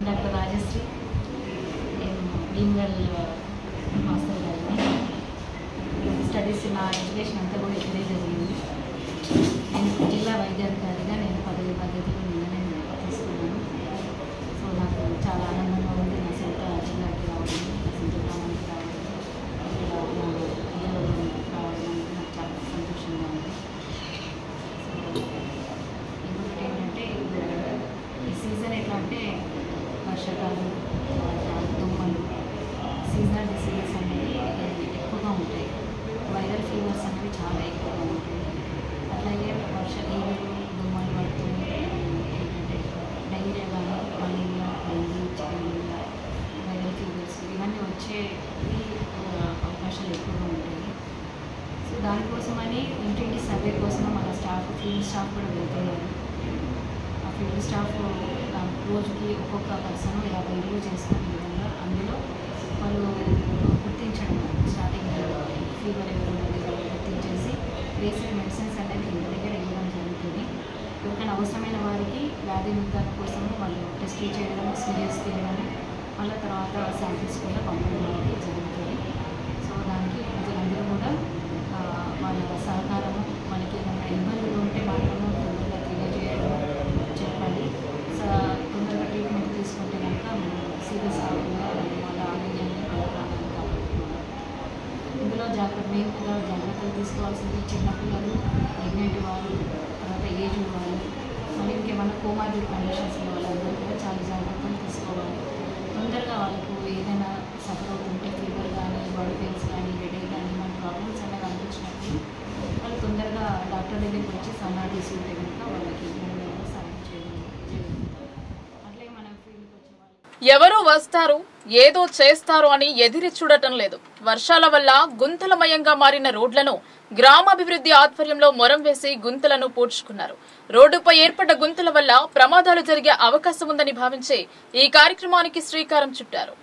ఎవరో వస్తారు ఏదో చేస్తారు అని ఎదిరి చూడటం లేదు. వర్షాల వల్ల గుంతలమయంగా మారిన రోడ్లను గ్రామాభివృద్ధి ఆధ్వర్యంలో మొరం వేసి గుంతలను పూడ్చుకున్నారు. రోడ్డుపై ఏర్పడ్డ గుంతల వల్ల ప్రమాదాలు జరిగే అవకాశం ఉందని భావించి ఈ కార్యక్రమానికి శ్రీకారం చుట్టారు.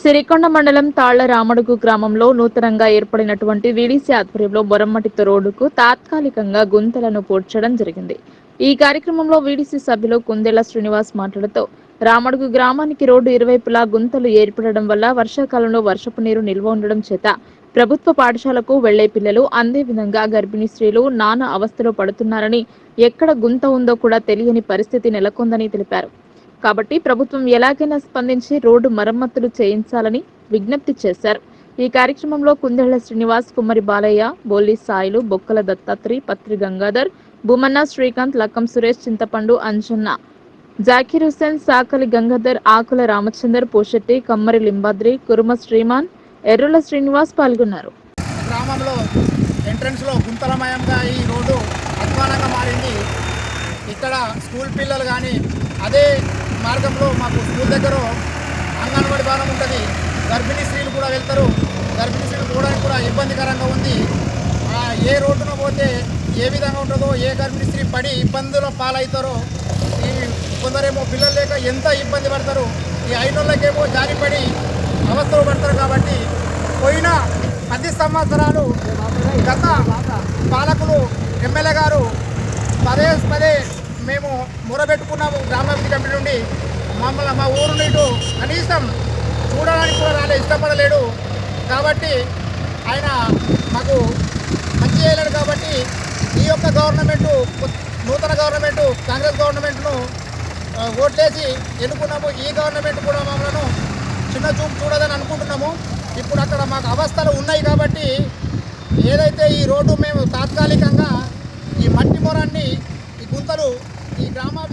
సిరికొండ మండలం తాళ్ళ రామడుగు గ్రామంలో నూతనంగా ఏర్పడినటువంటి వీడీసీ ఆధ్వర్యంలో బొరమ్మటితో రోడ్డుకు తాత్కాలికంగా గుంతలను పూడ్చడం జరిగింది. ఈ కార్యక్రమంలో వీడీసీ సభ్యులు కుందెల శ్రీనివాస్ మాట్లాడుతూ రామడుగు గ్రామానికి రోడ్డు ఇరువైపులా గుంతలు ఏర్పడడం వల్ల వర్షాకాలంలో వర్షపు నీరు నిల్వ ఉండడం చేత ప్రభుత్వ పాఠశాలకు వెళ్ళే పిల్లలు అందే విధంగా గర్భిణీ స్త్రీలు నానా అవస్థలో పడుతున్నారని ఎక్కడ గుంత ఉందో కూడా తెలియని పరిస్థితి నెలకొందని తెలిపారు. కాబట్టి ప్రభుత్వం ఎలాగైనా స్పందించి రోడ్డు మరమ్మతులు చేయించాలని విజ్ఞప్తి చేశారు. ఈ కార్యక్రమంలో కుందెళ్ళ శ్రీనివాస్ కుమ్మరి బాలయ్య బోలి సాయిలు బొక్కల దత్తాత్రి పత్రి గంగాధర్ భూమన్న శ్రీకాంత్ లక్కం సురేష్ చింతపండు అంజన్న జాకీర్ హుస్సేన్ సాకలి గంగాధర్ ఆకుల రామచందర్ పోషెట్టి కమ్మరి లింబాద్రి కురుమ శ్రీమాన్ ఎర్రుల శ్రీనివాస్ పాల్గొన్నారు. గ్రామంలో ఎంట్రన్స్లో గుంతలమయంగా ఈ రోడ్డు అధ్వానంగా మారింది. ఇక్కడ స్కూల్ పిల్లలు కానీ అదే మార్గంలో మాకు స్కూల్ దగ్గర అంగన్వాడి భాగం ఉంటుంది. గర్భిణీ స్త్రీలు కూడా వెళ్తారు. గర్భిణీ స్త్రీలు పోవడానికి కూడా ఇబ్బందికరంగా ఉంది. ఏ రోడ్డున పోతే ఏ విధంగా ఉంటుందో ఏ గర్భిణీ స్త్రీ పడి ఇబ్బందుల పాలవుతారో కొందరేమో పిల్లలు లేక ఎంత ఇబ్బంది పడతారు ఈ ఐనోళ్ళకేమో జారిపడి అవస్థలు పడతారు కాబట్టి పోయిన పది సంవత్సరాలు గత పాలకులు ఎమ్మెల్యే గారు పదే పదే మేము మొరబెట్టుకున్నాము గ్రామాభివృద్ధి కమిటీ నుండి. మమ్మల్ని మా ఊరు ఇటు కనీసం చూడడానికి కూడా రాలే ఇష్టపడలేడు. కాబట్టి ఆయన మాకు మంచి చేయలేడు కాబట్టి ఈ యొక్క గవర్నమెంటు నూతన గవర్నమెంటు కాంగ్రెస్ గవర్నమెంట్ను ఓట్లేసి ఎన్నుకున్నాము ఈ గవర్నమెంట్ కూడా మమ్మల్ని చిన్న చూపు చూడదని అనుకుంటున్నాము. ఇప్పుడు అక్కడ మాకు అవస్థలు ఉన్నాయి కాబట్టి ఏదైతే ఈ రోడ్డు మేము తాత్కాలికంగా ఈ మట్టి మొరాన్ని ఈ గుంతలు ఈ గ్రామాభివృద్ధి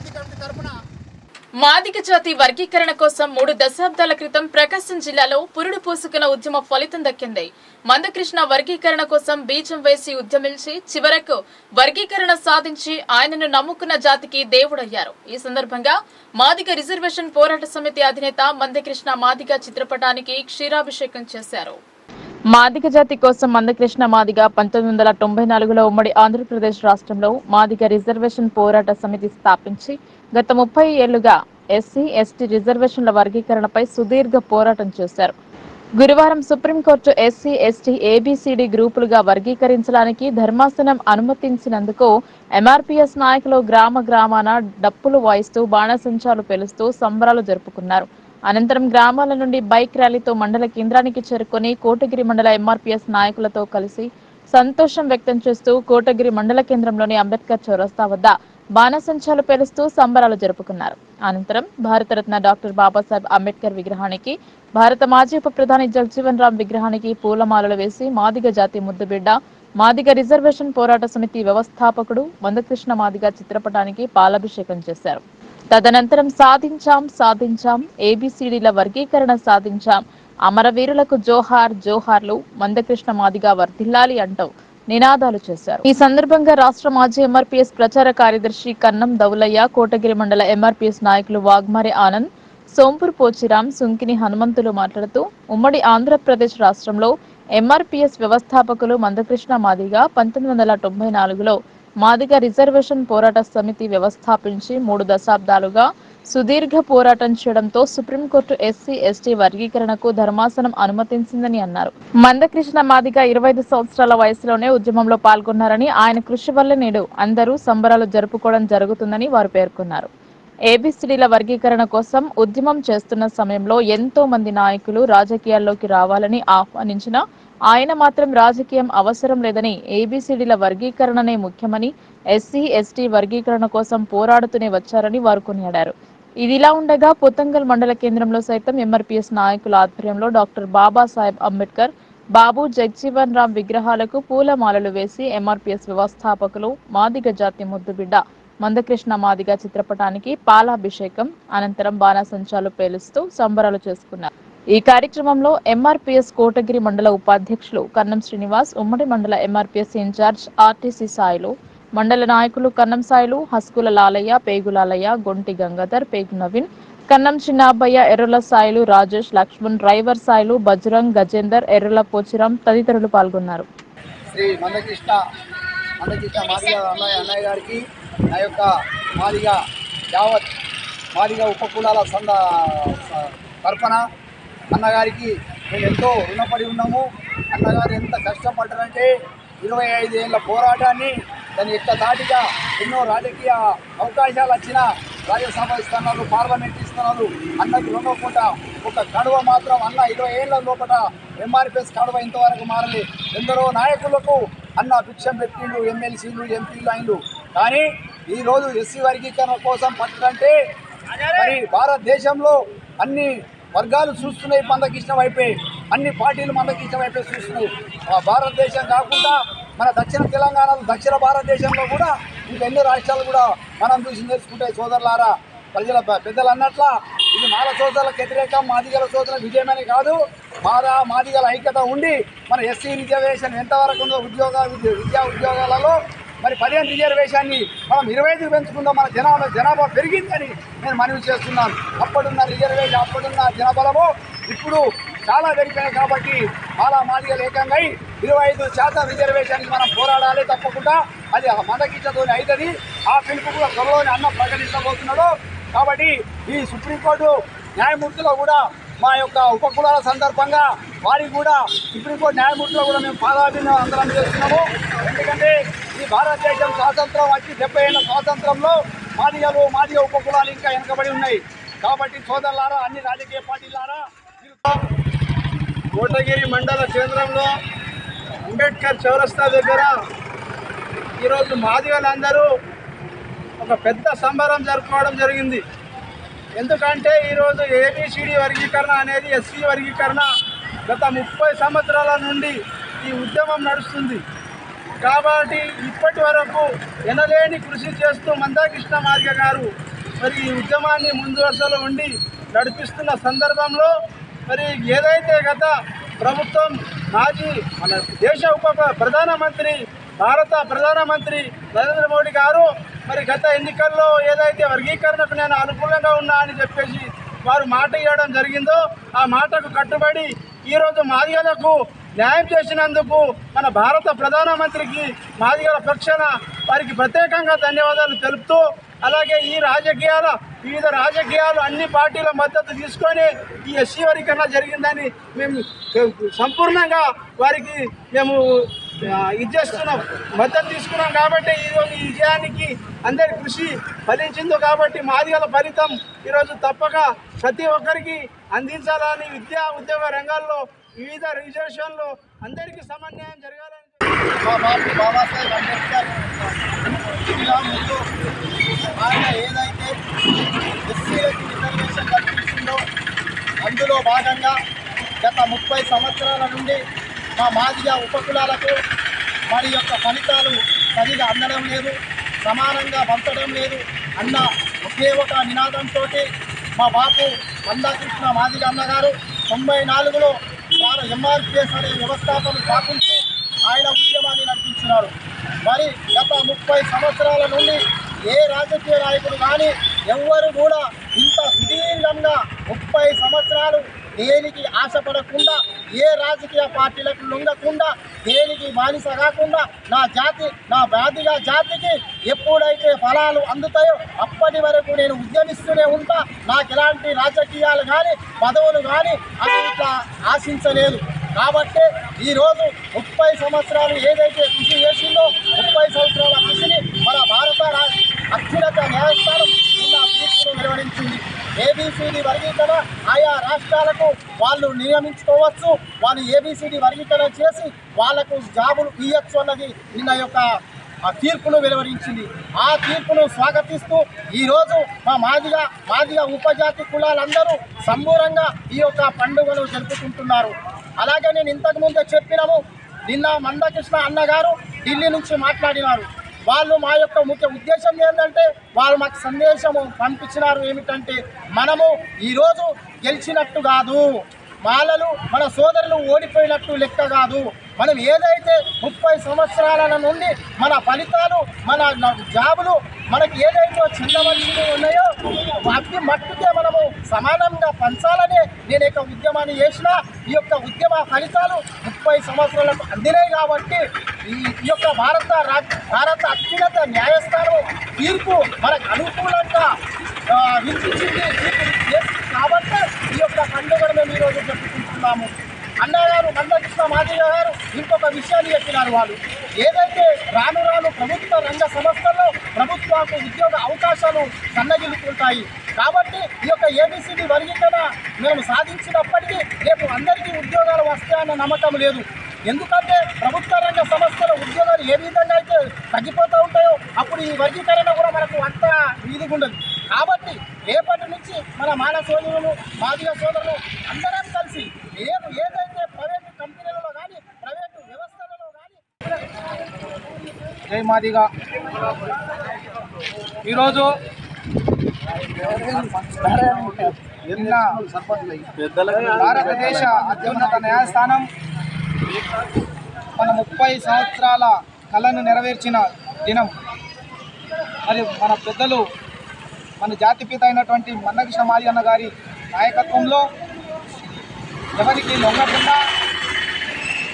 మాదిక జాతి వర్గీకరణ కోసం మూడు దశాబ్దాల క్రితం ప్రకాశం జిల్లాలో పురుడు పూసుకున్న ఉద్యమ ఫలితం దక్కింది. మందకృష్ణ వర్గీకరణ కోసం బీజం వేసి ఉద్యమించి చివరకు వర్గీకరణ సాధించి ఆయనను నమ్ముకున్న జాతికి దేవుడయ్యారు. ఈ సందర్భంగా మాదిగ రిజర్వేషన్ పోరాట సమితి అధినేత మందకృష్ణ మాదిగ చిత్రపటానికి క్షీరాభిషేకం చేశారు. మాదిగ జాతి కోసం మందకృష్ణ మాదిగ పంతొమ్మిది వందల తొంభై నాలుగులో ఉమ్మడి ఆంధ్రప్రదేశ్ రాష్ట్రంలో మాదిగ రిజర్వేషన్ పోరాట సమితి స్థాపించి గత ముప్పై ఏళ్ళుగా ఎస్సీ ఎస్టీ రిజర్వేషన్ల వర్గీకరణపై సుదీర్ఘ పోరాటం చేశారు. గురువారం సుప్రీంకోర్టు ఎస్సీ ఎస్టీ ఏబిసిడి గ్రూపులుగా వర్గీకరించడానికి ధర్మాసనం అనుమతించినందుకు ఎంఆర్పీఎస్ నాయకులు గ్రామ గ్రామాన డప్పులు వాయిస్తూ బాణసంచాలు పేలుస్తూ సంబరాలు జరుపుకున్నారు. అనంతరం గ్రామాల నుండి బైక్ ర్యాలీతో మండల కేంద్రానికి చేరుకొని కోటగిరి మండల ఎంఆర్పీఎస్ నాయకులతో కలిసి సంతోషం వ్యక్తం చేస్తూ కోటగిరి మండల కేంద్రంలోని అంబేద్కర్ చౌరస్తా వద్ద బాణసంచాలు పేలుస్తూ సంబరాలు జరుపుకున్నారు. అనంతరం భారతరత్న డాక్టర్ బాబాసాహెబ్ అంబేద్కర్ విగ్రహానికి భారత మాజీ ఉప ప్రధాని జగ్జీవన్ రామ్ విగ్రహానికి పూలమాలలు వేసి మాదిగ జాతి ముద్దుబిడ్డ మాదిగ రిజర్వేషన్ పోరాట సమితి వ్యవస్థాపకుడు మందకృష్ణ మాదిగ చిత్రపటానికి పాలాభిషేకం చేశారు. తదనంతరం సాధించాం సాధించాం ఏబిసిడిల వర్గీకరణ సాధించాం. అమరవీరులకు జోహార్ జోహార్లు మందకృష్ణ మాదిగా వర్ధిల్లాలి అంటావు. నినాదాలు చేశారు. ఈ సందర్భంగా రాష్ట్ర మాజీ ఎంఆర్పీఎస్ ప్రచార కార్యదర్శి కన్నం దౌలయ్య కోటగిరి మండల ఎంఆర్పీఎస్ నాయకులు వాగ్మారి ఆనంద్ సోంపూర్ పోచిరామ్ సుంకిని హనుమంతులు మాట్లాడుతూ ఉమ్మడి ఆంధ్రప్రదేశ్ రాష్ట్రంలో ఎంఆర్పీఎస్ వ్యవస్థాపకులు మందకృష్ణ మాదిగా పంతొమ్మిది వందల తొంభై నాలుగులో మాదిగ రిజర్వేషన్ పోరాట సమితి వ్యవస్థాపించి మూడు దశాబ్దాలుగా సుదీర్ఘ పోరాటం చేయడంతో సుప్రీంకోర్టు ఎస్సీ ఎస్టీ వర్గీకరణకు ధర్మాసనం అనుమతించిందని అన్నారు. మందకృష్ణ మాదిగ ఇరవై ఐదు సంవత్సరాల వయసులోనే ఉద్యమంలో పాల్గొన్నారని ఆయన కృషి వల్ల నేడు అందరూ సంబరాలు జరుపుకోవడం జరుగుతుందని వారు పేర్కొన్నారు. ఏబిసిడీల వర్గీకరణ కోసం ఉద్యమం చేస్తున్న సమయంలో ఎంతో మంది నాయకులు రాజకీయాల్లోకి రావాలని ఆహ్వానించిన ఆయన మాత్రం రాజకీయం అవసరం లేదని ఏబిసిడీల వర్గీకరణనే ముఖ్యమని ఎస్సీ ఎస్టీ వర్గీకరణ కోసం పోరాడుతూనే వచ్చారని వారు కొనియాడారు. ఇదిలా ఉండగా పొతంగల్ మండల కేంద్రంలో సైతం ఎంఆర్పీఎస్ నాయకుల ఆధ్వర్యంలో డాక్టర్ బాబాసాహెబ్ అంబేద్కర్ బాబు జగ్జీవన్ రామ్ విగ్రహాలకు పూలమాలలు వేసి ఎంఆర్పీఎస్ వ్యవస్థాపకులు మాదిగ జాతి ముద్దుబిడ్డ మందకృష్ణ మాదిగ చిత్రపటానికి పాలాభిషేకం అనంతరం బాణాసంచాలు పేలుస్తూ సంబరాలు చేసుకున్నారు. ఈ కార్యక్రమంలో ఎంఆర్పీఎస్ కోటగిరి మండల ఉపాధ్యక్షులు కన్నం శ్రీనివాస్ ఉమ్మడి మండల ఎంఆర్పీఎస్ ఇన్ఛార్జ్ ఆర్టీసీ సాయిలు మండల నాయకులు కన్నం సాయిలు హస్కుల లాలయ్య పేగులాలయ్య గొంటి గంగాధర్ పేగు నవీన్ కన్నం చిన్నాబయ్య ఎర్రల సాయిలు రాజేష్ లక్ష్మణ్ డ్రైవర్ సాయిలు బజరంగ్ గజేందర్ ఎర్రల పోచిరం తదితరులు పాల్గొన్నారు. శ్రీ మందకృష్ణ మందకృష్ణ మాదిగ అన్నయ్య అన్నయ్య గారికి నా యొక్క మాదిగ యావత్ మాదిగ ఉపకులాల సంద తరఫున అన్నగారికి మేము ఎంతో రుణపడి ఉన్నాము. అన్నగారు ఎంత కష్టపడ్డారంటే ఇరవై ఐదు ఏళ్ళ పోరాటాన్ని దాని యొక్క దాటిగా ఎన్నో రాజకీయ అవకాశాలు వచ్చిన రాజ్యసభ స్థానాలు పార్లమెంట్ స్థానాలు అన్నకు లొంగకుండా ఒక కడువ మాత్రం అన్న ఇరవై ఏళ్ళ లోపల ఎంఆర్పిఎస్ కడువ ఇంతవరకు మారలే. ఎందరో నాయకులకు అన్న భిక్షం పెట్టిండు ఎమ్మెల్సీలు ఎంపీలు అయిండు కానీ ఈరోజు ఎస్సీ వర్గీకరణ కోసం పట్టుకంటే మరి భారతదేశంలో అన్ని వర్గాలు చూస్తున్నాయి మందకృష్ణ వైపే అన్ని పార్టీలు మందకృష్ణ వైపే చూస్తున్నాయి. భారతదేశం కాకుండా మన దక్షిణ తెలంగాణలో దక్షిణ భారతదేశంలో కూడా ఇంకా ఎన్నో రాష్ట్రాలు కూడా మనం చూసి నేర్చుకుంటాయి సోదరులారా. ప్రజల పెద్దలు అన్నట్ల ఇది మాల సోదరులకు వ్యతిరేకం మాదిగల సోదరుల విజయమని కాదు. మాదా మాదిగల ఐక్యత ఉండి మన ఎస్సీ రిజర్వేషన్ ఎంతవరకు ఉందో ఉద్యోగ విద్య- విద్యా ఉద్యోగాలలో మరి పదిహేను రిజర్వేషన్ని మనం ఇరవై ఐదు పెంచుకుందాం మన జనాభా జనాభా పెరిగిందని నేను మనవి చేస్తున్నాను. అప్పుడున్న రిజర్వేషన్ అప్పుడున్న జనబలము ఇప్పుడు చాలా పెరిగిపోయాయి కాబట్టి చాలా మాదిగా ఏకంగా ఇరవై ఐదు శాతం రిజర్వేషన్కి మనం పోరాడాలి తప్పకుండా. అది మందకిచ్చతోనే అవుతుంది ఆ పిలుపు కూడా త్వరలోనే అన్న ప్రకటించబోతున్నాడు కాబట్టి ఈ సుప్రీంకోర్టు న్యాయమూర్తిలో కూడా మా యొక్క ఉపకులాల సందర్భంగా వారికి కూడా సుప్రీంకోర్టు న్యాయమూర్తిలో కూడా మేము పాదాభినందన అందరం చేస్తున్నాము. ఎందుకంటే ఈ భారతదేశం స్వాతంత్రం వచ్చి డెబ్బై ఏళ్ళ స్వాతంత్రంలో మాదిగలు మాదిగ ఉపకులాలు ఇంకా వెనకబడి ఉన్నాయి. కాబట్టి సోదరులారా అన్ని రాజకీయ పార్టీలారా కోటగిరి మండల కేంద్రంలో అంబేద్కర్ చౌరస్తా దగ్గర ఈరోజు మాదిగలందరూ ఒక పెద్ద సంబరం జరుపుకోవడం జరిగింది. ఎందుకంటే ఈరోజు ఏబిసిడి వర్గీకరణ అనేది ఎస్సీ వర్గీకరణ గత ముప్పై సంవత్సరాల నుండి ఈ ఉద్యమం నడుస్తుంది. కాబట్టి ఇప్పటి వరకు ఎనలేని కృషి చేస్తూ మందాకృష్ణ మార్గ గారు మరి ఈ ఉద్యమాన్ని ముందు వరుసలో ఉండి నడిపిస్తున్న సందర్భంలో మరి ఏదైతే గత ప్రభుత్వం మాజీ మన దేశ ఉప ప్రధానమంత్రి భారత ప్రధానమంత్రి నరేంద్ర మోడీ గారు మరి గత ఎన్నికల్లో ఏదైతే వర్గీకరణకు నేను అనుకూలంగా ఉన్నా అని చెప్పేసి వారు మాట ఇవ్వడం జరిగిందో ఆ మాటకు కట్టుబడి ఈరోజు మాదిగలకు న్యాయం చేసినందుకు మన భారత ప్రధానమంత్రికి మాదిగల పక్షాన వారికి ప్రత్యేకంగా ధన్యవాదాలు తెలుపుతూ అలాగే ఈ రాజకీయాల వివిధ రాజకీయాలు అన్ని పార్టీల మద్దతు తీసుకొని ఈ ఎస్సీ వర్గీకరణ జరిగిందని మేము సంపూర్ణంగా వారికి మేము ఇది చేస్తున్నాం మద్దతు తీసుకున్నాం కాబట్టి ఈరోజు ఈ విజయానికి అందరి కృషి ఫలించింది కాబట్టి మాదిగల ఫలితం ఈరోజు తప్పక ప్రతి ఒక్కరికి అందించాలని విద్యా ఉద్యోగ రంగాల్లో వివిధ రిజర్వేషన్లు అందరికీ సమన్వయం జరగాలని మా బాబు బాబాసాహెబ్ అంబేద్కర్ ఇలా ముందు ఆయన ఏదైతే ఎస్సీలకు రిజర్వేషన్ కల్పించిందో అందులో భాగంగా గత ముప్పై సంవత్సరాల నుండి మా మాదిగ ఉపకులాలకు వారి యొక్క ఫలితాలు సరిగా అందడం లేదు సమానంగా పంచడం లేదు అన్న ఒకే ఒక నినాదంతో మా బాపు మందాకృష్ణ మాదిగ అన్నగారు తొంభై నాలుగులో ఎంఆర్పిఎస్ అనే వ్యవస్థాపన స్థాపించి ఆయన ఉద్యమాన్ని నడిపించినారు మరి గత ముప్పై సంవత్సరాల నుండి ఏ రాజకీయ నాయకుడు కానీ ఎవ్వరు కూడా ఇంత సుదీర్ఘంగా ముప్పై సంవత్సరాలు దేనికి ఆశపడకుండా ఏ రాజకీయ పార్టీలకు లొంగకుండా దేనికి బానిస కాకుండా నా జాతి నా బాధిగా జాతికి ఎప్పుడైతే ఫలాలు అందుతాయో అప్పటి వరకు నేను ఉద్యమిస్తూనే ఉంటా. నాకు ఎలాంటి రాజకీయాలు కానీ పదవులు కానీ అది ఇట్లా ఆశించలేదు. కాబట్టి ఈరోజు ముప్పై సంవత్సరాలు ఏదైతే కృషి చేసిందో ముప్పై సంవత్సరాల కృషిని మన భారత రా- అత్యున్నత న్యాయస్థానం తీర్పును నిర్వహించింది. ఏబిసిడి వర్గీకరణ ఆయా రాష్ట్రాలకు వాళ్ళు నియమించుకోవచ్చు. వాళ్ళు ఏబిసిడి వర్గీకరణ చేసి వాళ్ళకు జాబులు ఇవ్వచ్చు అన్నది నిన్న యొక్క ఆ తీర్పును వెలువరించింది. ఆ తీర్పును స్వాగతిస్తూ ఈరోజు మా మాదిగా మాదిగా ఉపజాతి కులాలందరూ సంబూరంగా ఈ యొక్క పండుగను జరుపుకుంటున్నారు. అలాగే నేను ఇంతకుముందే చెప్పినాము నిన్న మందకృష్ణ అన్నగారు ఢిల్లీ నుంచి మాట్లాడినారు. వాళ్ళు మా యొక్క ముఖ్య ఉద్దేశం ఏంటంటే వాళ్ళు మాకు సందేశము పంపించినారు ఏమిటంటే మనము ఈరోజు గెలిచినట్టు కాదు. మాలలు మన సోదరులు ఓడిపోయినట్టు లెక్క కాదు. మనం ఏదైతే ముప్పై సంవత్సరాల నుండి మన ఫలితాలు మన జాబులు మనకి ఏదైతే చిన్నవలసి ఉన్నాయో వాటి మట్టుకే మనము సమానంగా పంచాలని నేను యొక్క ఉద్యమాన్ని చేసిన. ఈ యొక్క ఉద్యమ ఫలితాలు ముప్పై సంవత్సరాలకు అందినాయి కాబట్టి ఈ ఈ యొక్క భారత భారత అత్యున్నత న్యాయస్థానం తీర్పు మనకు అనుకూలంగా వినిపించింది. తీర్పు కాబట్టి ఈ యొక్క పండుగను మేము ఈరోజు జరుపుకుంటున్నాము. అన్నగారు మందకృష్ణ మాదిగ గారు ఇంకొక విషయాన్ని చెప్పినారు వాళ్ళు. ఏదైతే రాను రాను ప్రభుత్వ రంగ సంస్థల్లో ప్రభుత్వాలకు ఉద్యోగ అవకాశాలు సన్నగిలుతుంటాయి కాబట్టి ఈ యొక్క ఏబిసిడి వర్గీకరణ మేము సాధించినప్పటికీ రేపు అందరికీ ఉద్యోగాలు వస్తాయన్న నమ్మకం లేదు. ఎందుకంటే ప్రభుత్వ రంగ సంస్థల ఉద్యోగాలు ఏ విధంగా అయితే తగ్గిపోతూ ఉంటాయో అప్పుడు ఈ వర్గీకరణ కూడా మనకు అంత ఇదిగా ఉండదు కాబట్టి రేపటి నుంచి మన మాన సోదరులు మాదిగ సోదరులు అందరం కలిసి ఏం ఏదైతే ప్రైవేటు కంపెనీలలో కానీ ప్రైవేటు వ్యవస్థలలో కానీ జై మాదిగా. ఈరోజు నిన్న భారతదేశ అత్యున్నత న్యాయస్థానం మన ముప్పై సంవత్సరాల కళను నెరవేర్చిన దినం. మరి మన పెద్దలు మన జాతిపిత అయినటువంటి మందకృష్ణ మాదిగన్న గారి నాయకత్వంలో ఎవరికి లొంగకుండా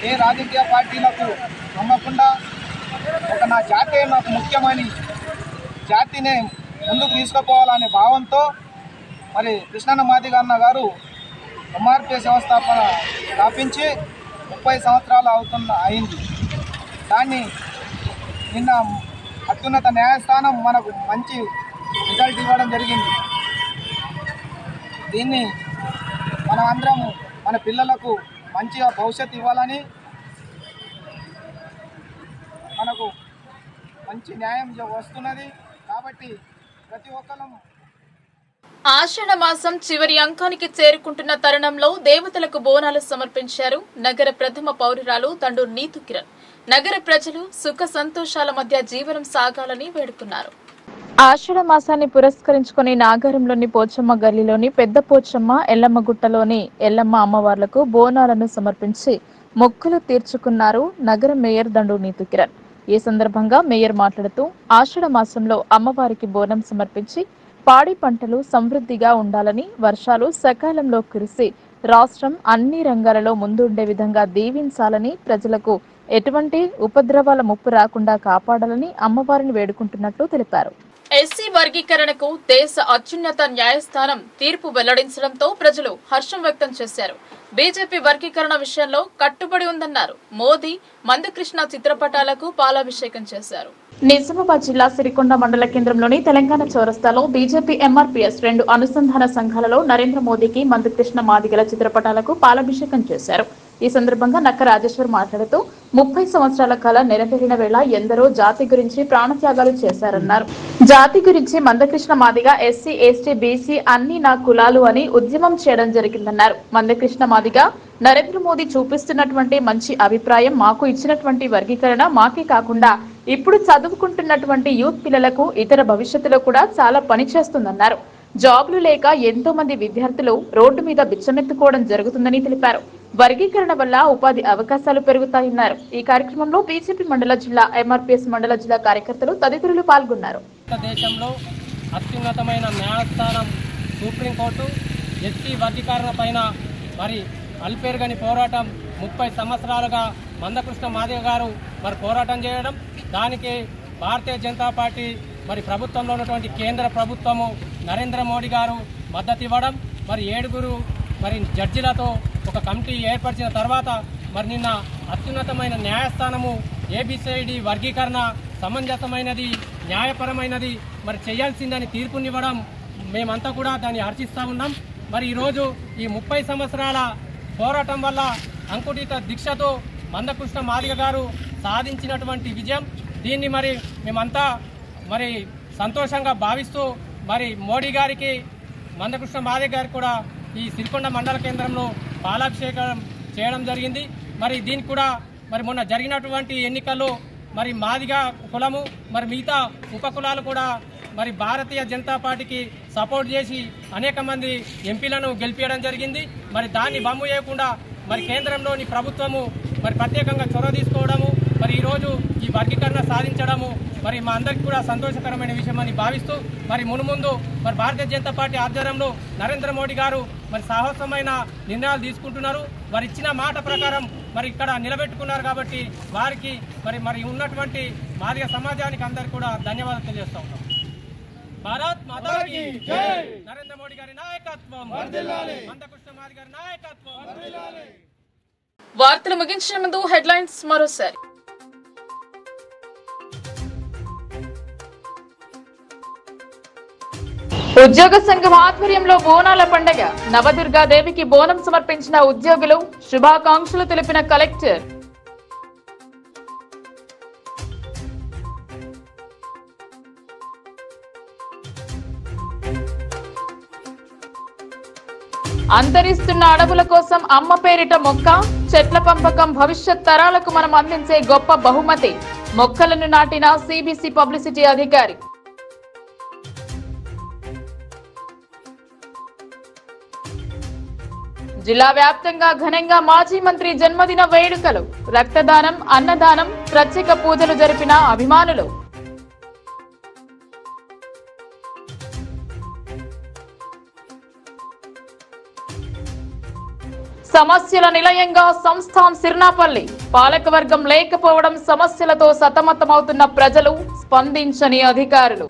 ఏ రాజకీయ పార్టీలకు లొంగకుండా ఒక నా జాతే నాకు ముఖ్యమని జాతిని ముందుకు తీసుకుపోవాలనే భావంతో మరి కృష్ణన్న మాదిగన్న గారు ఎంఆర్పిఎస్ వ్యవస్థాపన స్థాపించి ముప్పై సంవత్సరాలు అవుతున్న అయింది. దాన్ని నిన్న అత్యున్నత న్యాయస్థానం మనకు మంచి రిజల్ట్ ఇవ్వడం జరిగింది. దీన్ని మనం అందరం మన పిల్లలకు మంచిగా భవిష్యత్తు ఇవ్వాలని మనకు మంచి న్యాయం వస్తున్నది. కాబట్టి ప్రతి ఒక్కరం ఆషాఢ మాసం చివరి అంకానికి చేరుకుంటున్న తరుణంలో దేవతలకు బోనాలు సమర్పించారు నగర ప్రథమ పౌరురాలు తండూరు నీతు కిరణ్ నగర ప్రజలు సుఖ సంతోషాల మధ్య జీవనం సాగాలని వేడుకున్నారు. ఆషాఢ మాసాన్ని పురస్కరించుకుని నాగారంలోని పోచమ్మ గల్లీలోని పెద్ద పోచమ్మ ఎల్లమ్మ గుట్టలోని ఎల్లమ్మ అమ్మవార్లకు బోనాలను సమర్పించి మొక్కులు తీర్చుకున్నారు నగర మేయర్ దండు నీతు కిరణ్ ఈ సందర్భంగా మేయర్ మాట్లాడుతూ ఆషాఢ మాసంలో అమ్మవారికి బోనం సమర్పించి పాడి పంటలు సమృద్ధిగా ఉండాలని వర్షాలు సకాలంలో కురిసి రాష్ట్రం అన్ని రంగాలలో ముందుండే విధంగా దీవించాలని ప్రజలకు ఎటువంటి ఉపద్రవాల ముప్పు రాకుండా కాపాడాలని అమ్మవారిని వేడుకుంటున్నట్లు తెలిపారు. ఎస్సీ వర్గీకరణకు దేశ అత్యున్నత న్యాయస్థానం తీర్పు వెల్లడించడంతో ప్రజలు హర్షం వ్యక్తం చేశారు. బీజేపీ వర్గీకరణ విషయంలో కట్టుబడి ఉందన్నారు. మోదీ మందకృష్ణ చిత్రపటాలకు పాలాభిషేకం చేశారు. నిజామాబాద్ జిల్లా సిరికొండ మండల కేంద్రంలోని తెలంగాణ చౌరస్తాలో బీజేపీ ఎంఆర్పీఎస్ రెండు అనుసంధాన సంఘాలలో నరేంద్ర మోదీకి మందకృష్ణ మాదిగల చిత్రపటాలకు పాలాభిషేకం చేశారు. ఈ సందర్భంగా నక్క రాజేశ్వర్ మాట్లాడుతూ ముప్పై సంవత్సరాల కళ నెరవేరిన వేళ ఎందరో జాతి గురించి ప్రాణత్యాగాలు చేశారన్నారు. జాతి గురించి Mandakrishna Madiga SC ST BC అన్ని నా కులాలు అని ఉద్యమం చేయడం జరిగిందన్నారు. మందకృష్ణ మాదిగ నరేంద్ర మోదీ చూపిస్తున్నటువంటి మంచి అభిప్రాయం మాకు ఇచ్చినటువంటి వర్గీకరణ మాకే కాకుండా ఇప్పుడు చదువుకుంటున్నటువంటి యూత్ పిల్లలకు ఇతర భవిష్యత్తులో కూడా చాలా పని చేస్తుందన్నారు. జాబ్లు లేక ఎంతో మంది విద్యార్థులు రోడ్డు మీద బిచ్చమెత్తుకోవడం జరుగుతుందని తెలిపారు. వర్గీకరణ వల్ల ఉపాధి అవకాశాలు పెరుగుతాయన్నారు. ఈ కార్యక్రమంలో బీజేపీ మండల జిల్లా ఎంఆర్పీఎస్ మండల జిల్లా కార్యకర్తలు తదితరులు పాల్గొన్నారు. దేశంలో అత్యున్నతమైన న్యాయస్థానం సుప్రీంకోర్టు ఎస్టీ వర్గీకరణ పైన మరి అల్పేరుగని పోరాటం ముప్పై సంవత్సరాలుగా మందకృష్ణ మాదిగ గారు మరి పోరాటం చేయడం దానికి భారతీయ జనతా పార్టీ మరి ప్రభుత్వంలో ఉన్నటువంటి కేంద్ర ప్రభుత్వము నరేంద్ర మోడీ గారు మద్దతు ఇవ్వడం మరి ఏడుగురు మరి జడ్జిలతో ఒక కమిటీ ఏర్పరిచిన తర్వాత మరి నిన్న అత్యున్నతమైన న్యాయస్థానము ఏబిసిఐడి వర్గీకరణ సమంజసమైనది న్యాయపరమైనది మరి చేయాల్సిందని తీర్పునివ్వడం మేమంతా కూడా దాన్ని హర్షిస్తూ ఉన్నాం. మరి ఈరోజు ఈ ముప్పై సంవత్సరాల పోరాటం వల్ల అంకుటిత దీక్షతో మందకృష్ణ మాదిగ గారు సాధించినటువంటి విజయం. దీన్ని మరి మేమంతా మరి సంతోషంగా భావిస్తూ మరి మోడీ గారికి మందకృష్ణ మాదిగ గారికి కూడా ఈ సిరికొండ మండల కేంద్రంలో పాలాభిషేకం చేయడం జరిగింది. మరి దీనికి కూడా మరి మొన్న జరిగినటువంటి ఎన్నికల్లో మరి మాదిగా కులము మరి మిగతా ఉపకులాలు కూడా మరి భారతీయ జనతా పార్టీకి సపోర్ట్ చేసి అనేక మంది ఎంపీలను గెలిపించడం జరిగింది. మరి దాన్ని బమ్ము చేయకుండా మరి కేంద్రంలోని ప్రభుత్వము మరి ప్రత్యేకంగా చొరవ తీసుకోవడము మరి ఈరోజు ఈ వర్గీకరణ సాధించడము మరి మా అందరికీ కూడా సంతోషకరమైన విషయం అని భావిస్తూ మరి మునుముందు మరి భారతీయ జనతా పార్టీ ఆధ్వర్యంలో నరేంద్ర మోడీ గారు మరి సాహసమైన నిర్ణయాలు తీసుకుంటున్నారు. వారు ఇచ్చిన మాట ప్రకారం మరి ఇక్కడ నిలబెట్టుకున్నారు కాబట్టి వారికి మరి మరి ఉన్నటువంటి మాదిగ సమాజానికి అందరికీ కూడా ధన్యవాదాలు తెలియజేస్తా ఉంటాం భారత్ మాతాకి నరేంద్ర మోడీ గారి నాయకత్వం! మందకృష్ణ మాది గారి నాయకత్వం! వార్తలు ముగించే ముందు హెడ్లైన్స్ మరోసారి. ఉద్యోగ సంఘం ఆధ్వర్యంలో బోనాల పండగ. నవదుర్గాదేవికి బోనం సమర్పించిన ఉద్యోగులు శుభాకాంక్షలు తెలిపిన కలెక్టర్. అంతరిస్తున్న అడవుల కోసం అమ్మ పేరిట మొక్క చెట్ల పంపకం భవిష్యత్ తరాలకు మనం అందించే గొప్ప బహుమతి. మొక్కలను నాటిన సిబిసి పబ్లిసిటీ అధికారి. జిల్లా వ్యాప్తంగా ఘనంగా మాజీ మంత్రి జన్మదిన వేడుకలు రక్తదానం అన్నదానం ప్రత్యేక పూజలు జరిపిన అభిమానులు. సమస్యల నిలయంగా సంస్థాం సిర్నాపల్లి. పాలకవర్గం లేకపోవడం సమస్యలతో సతమతమవుతున్న ప్రజలు స్పందించని అధికారులు.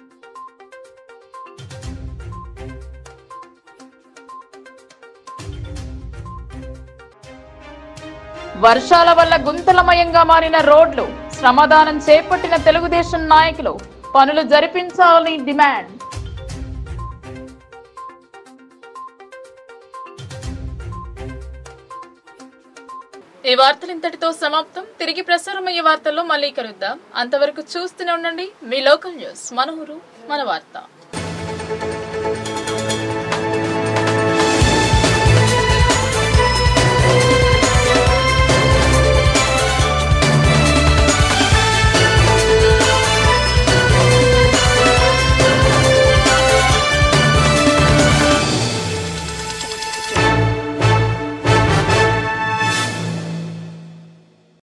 వర్షాల వల్ల గుంతలమయంగా మారిన రోడ్లు శ్రమదానం చేపట్టిన తెలుగుదేశం నాయకులు పనులు జరిపించాలని డిమాండ్. ఈ వార్తలు ఇంతటితో సమాప్తం. తిరిగి ప్రసారమయ్యే వార్తల్లో మళ్ళీ కలుద్దాం. అంతవరకు చూస్తూనే ఉండండి. మీ లోకల్ న్యూస్ మన ఊరు మన వార్త.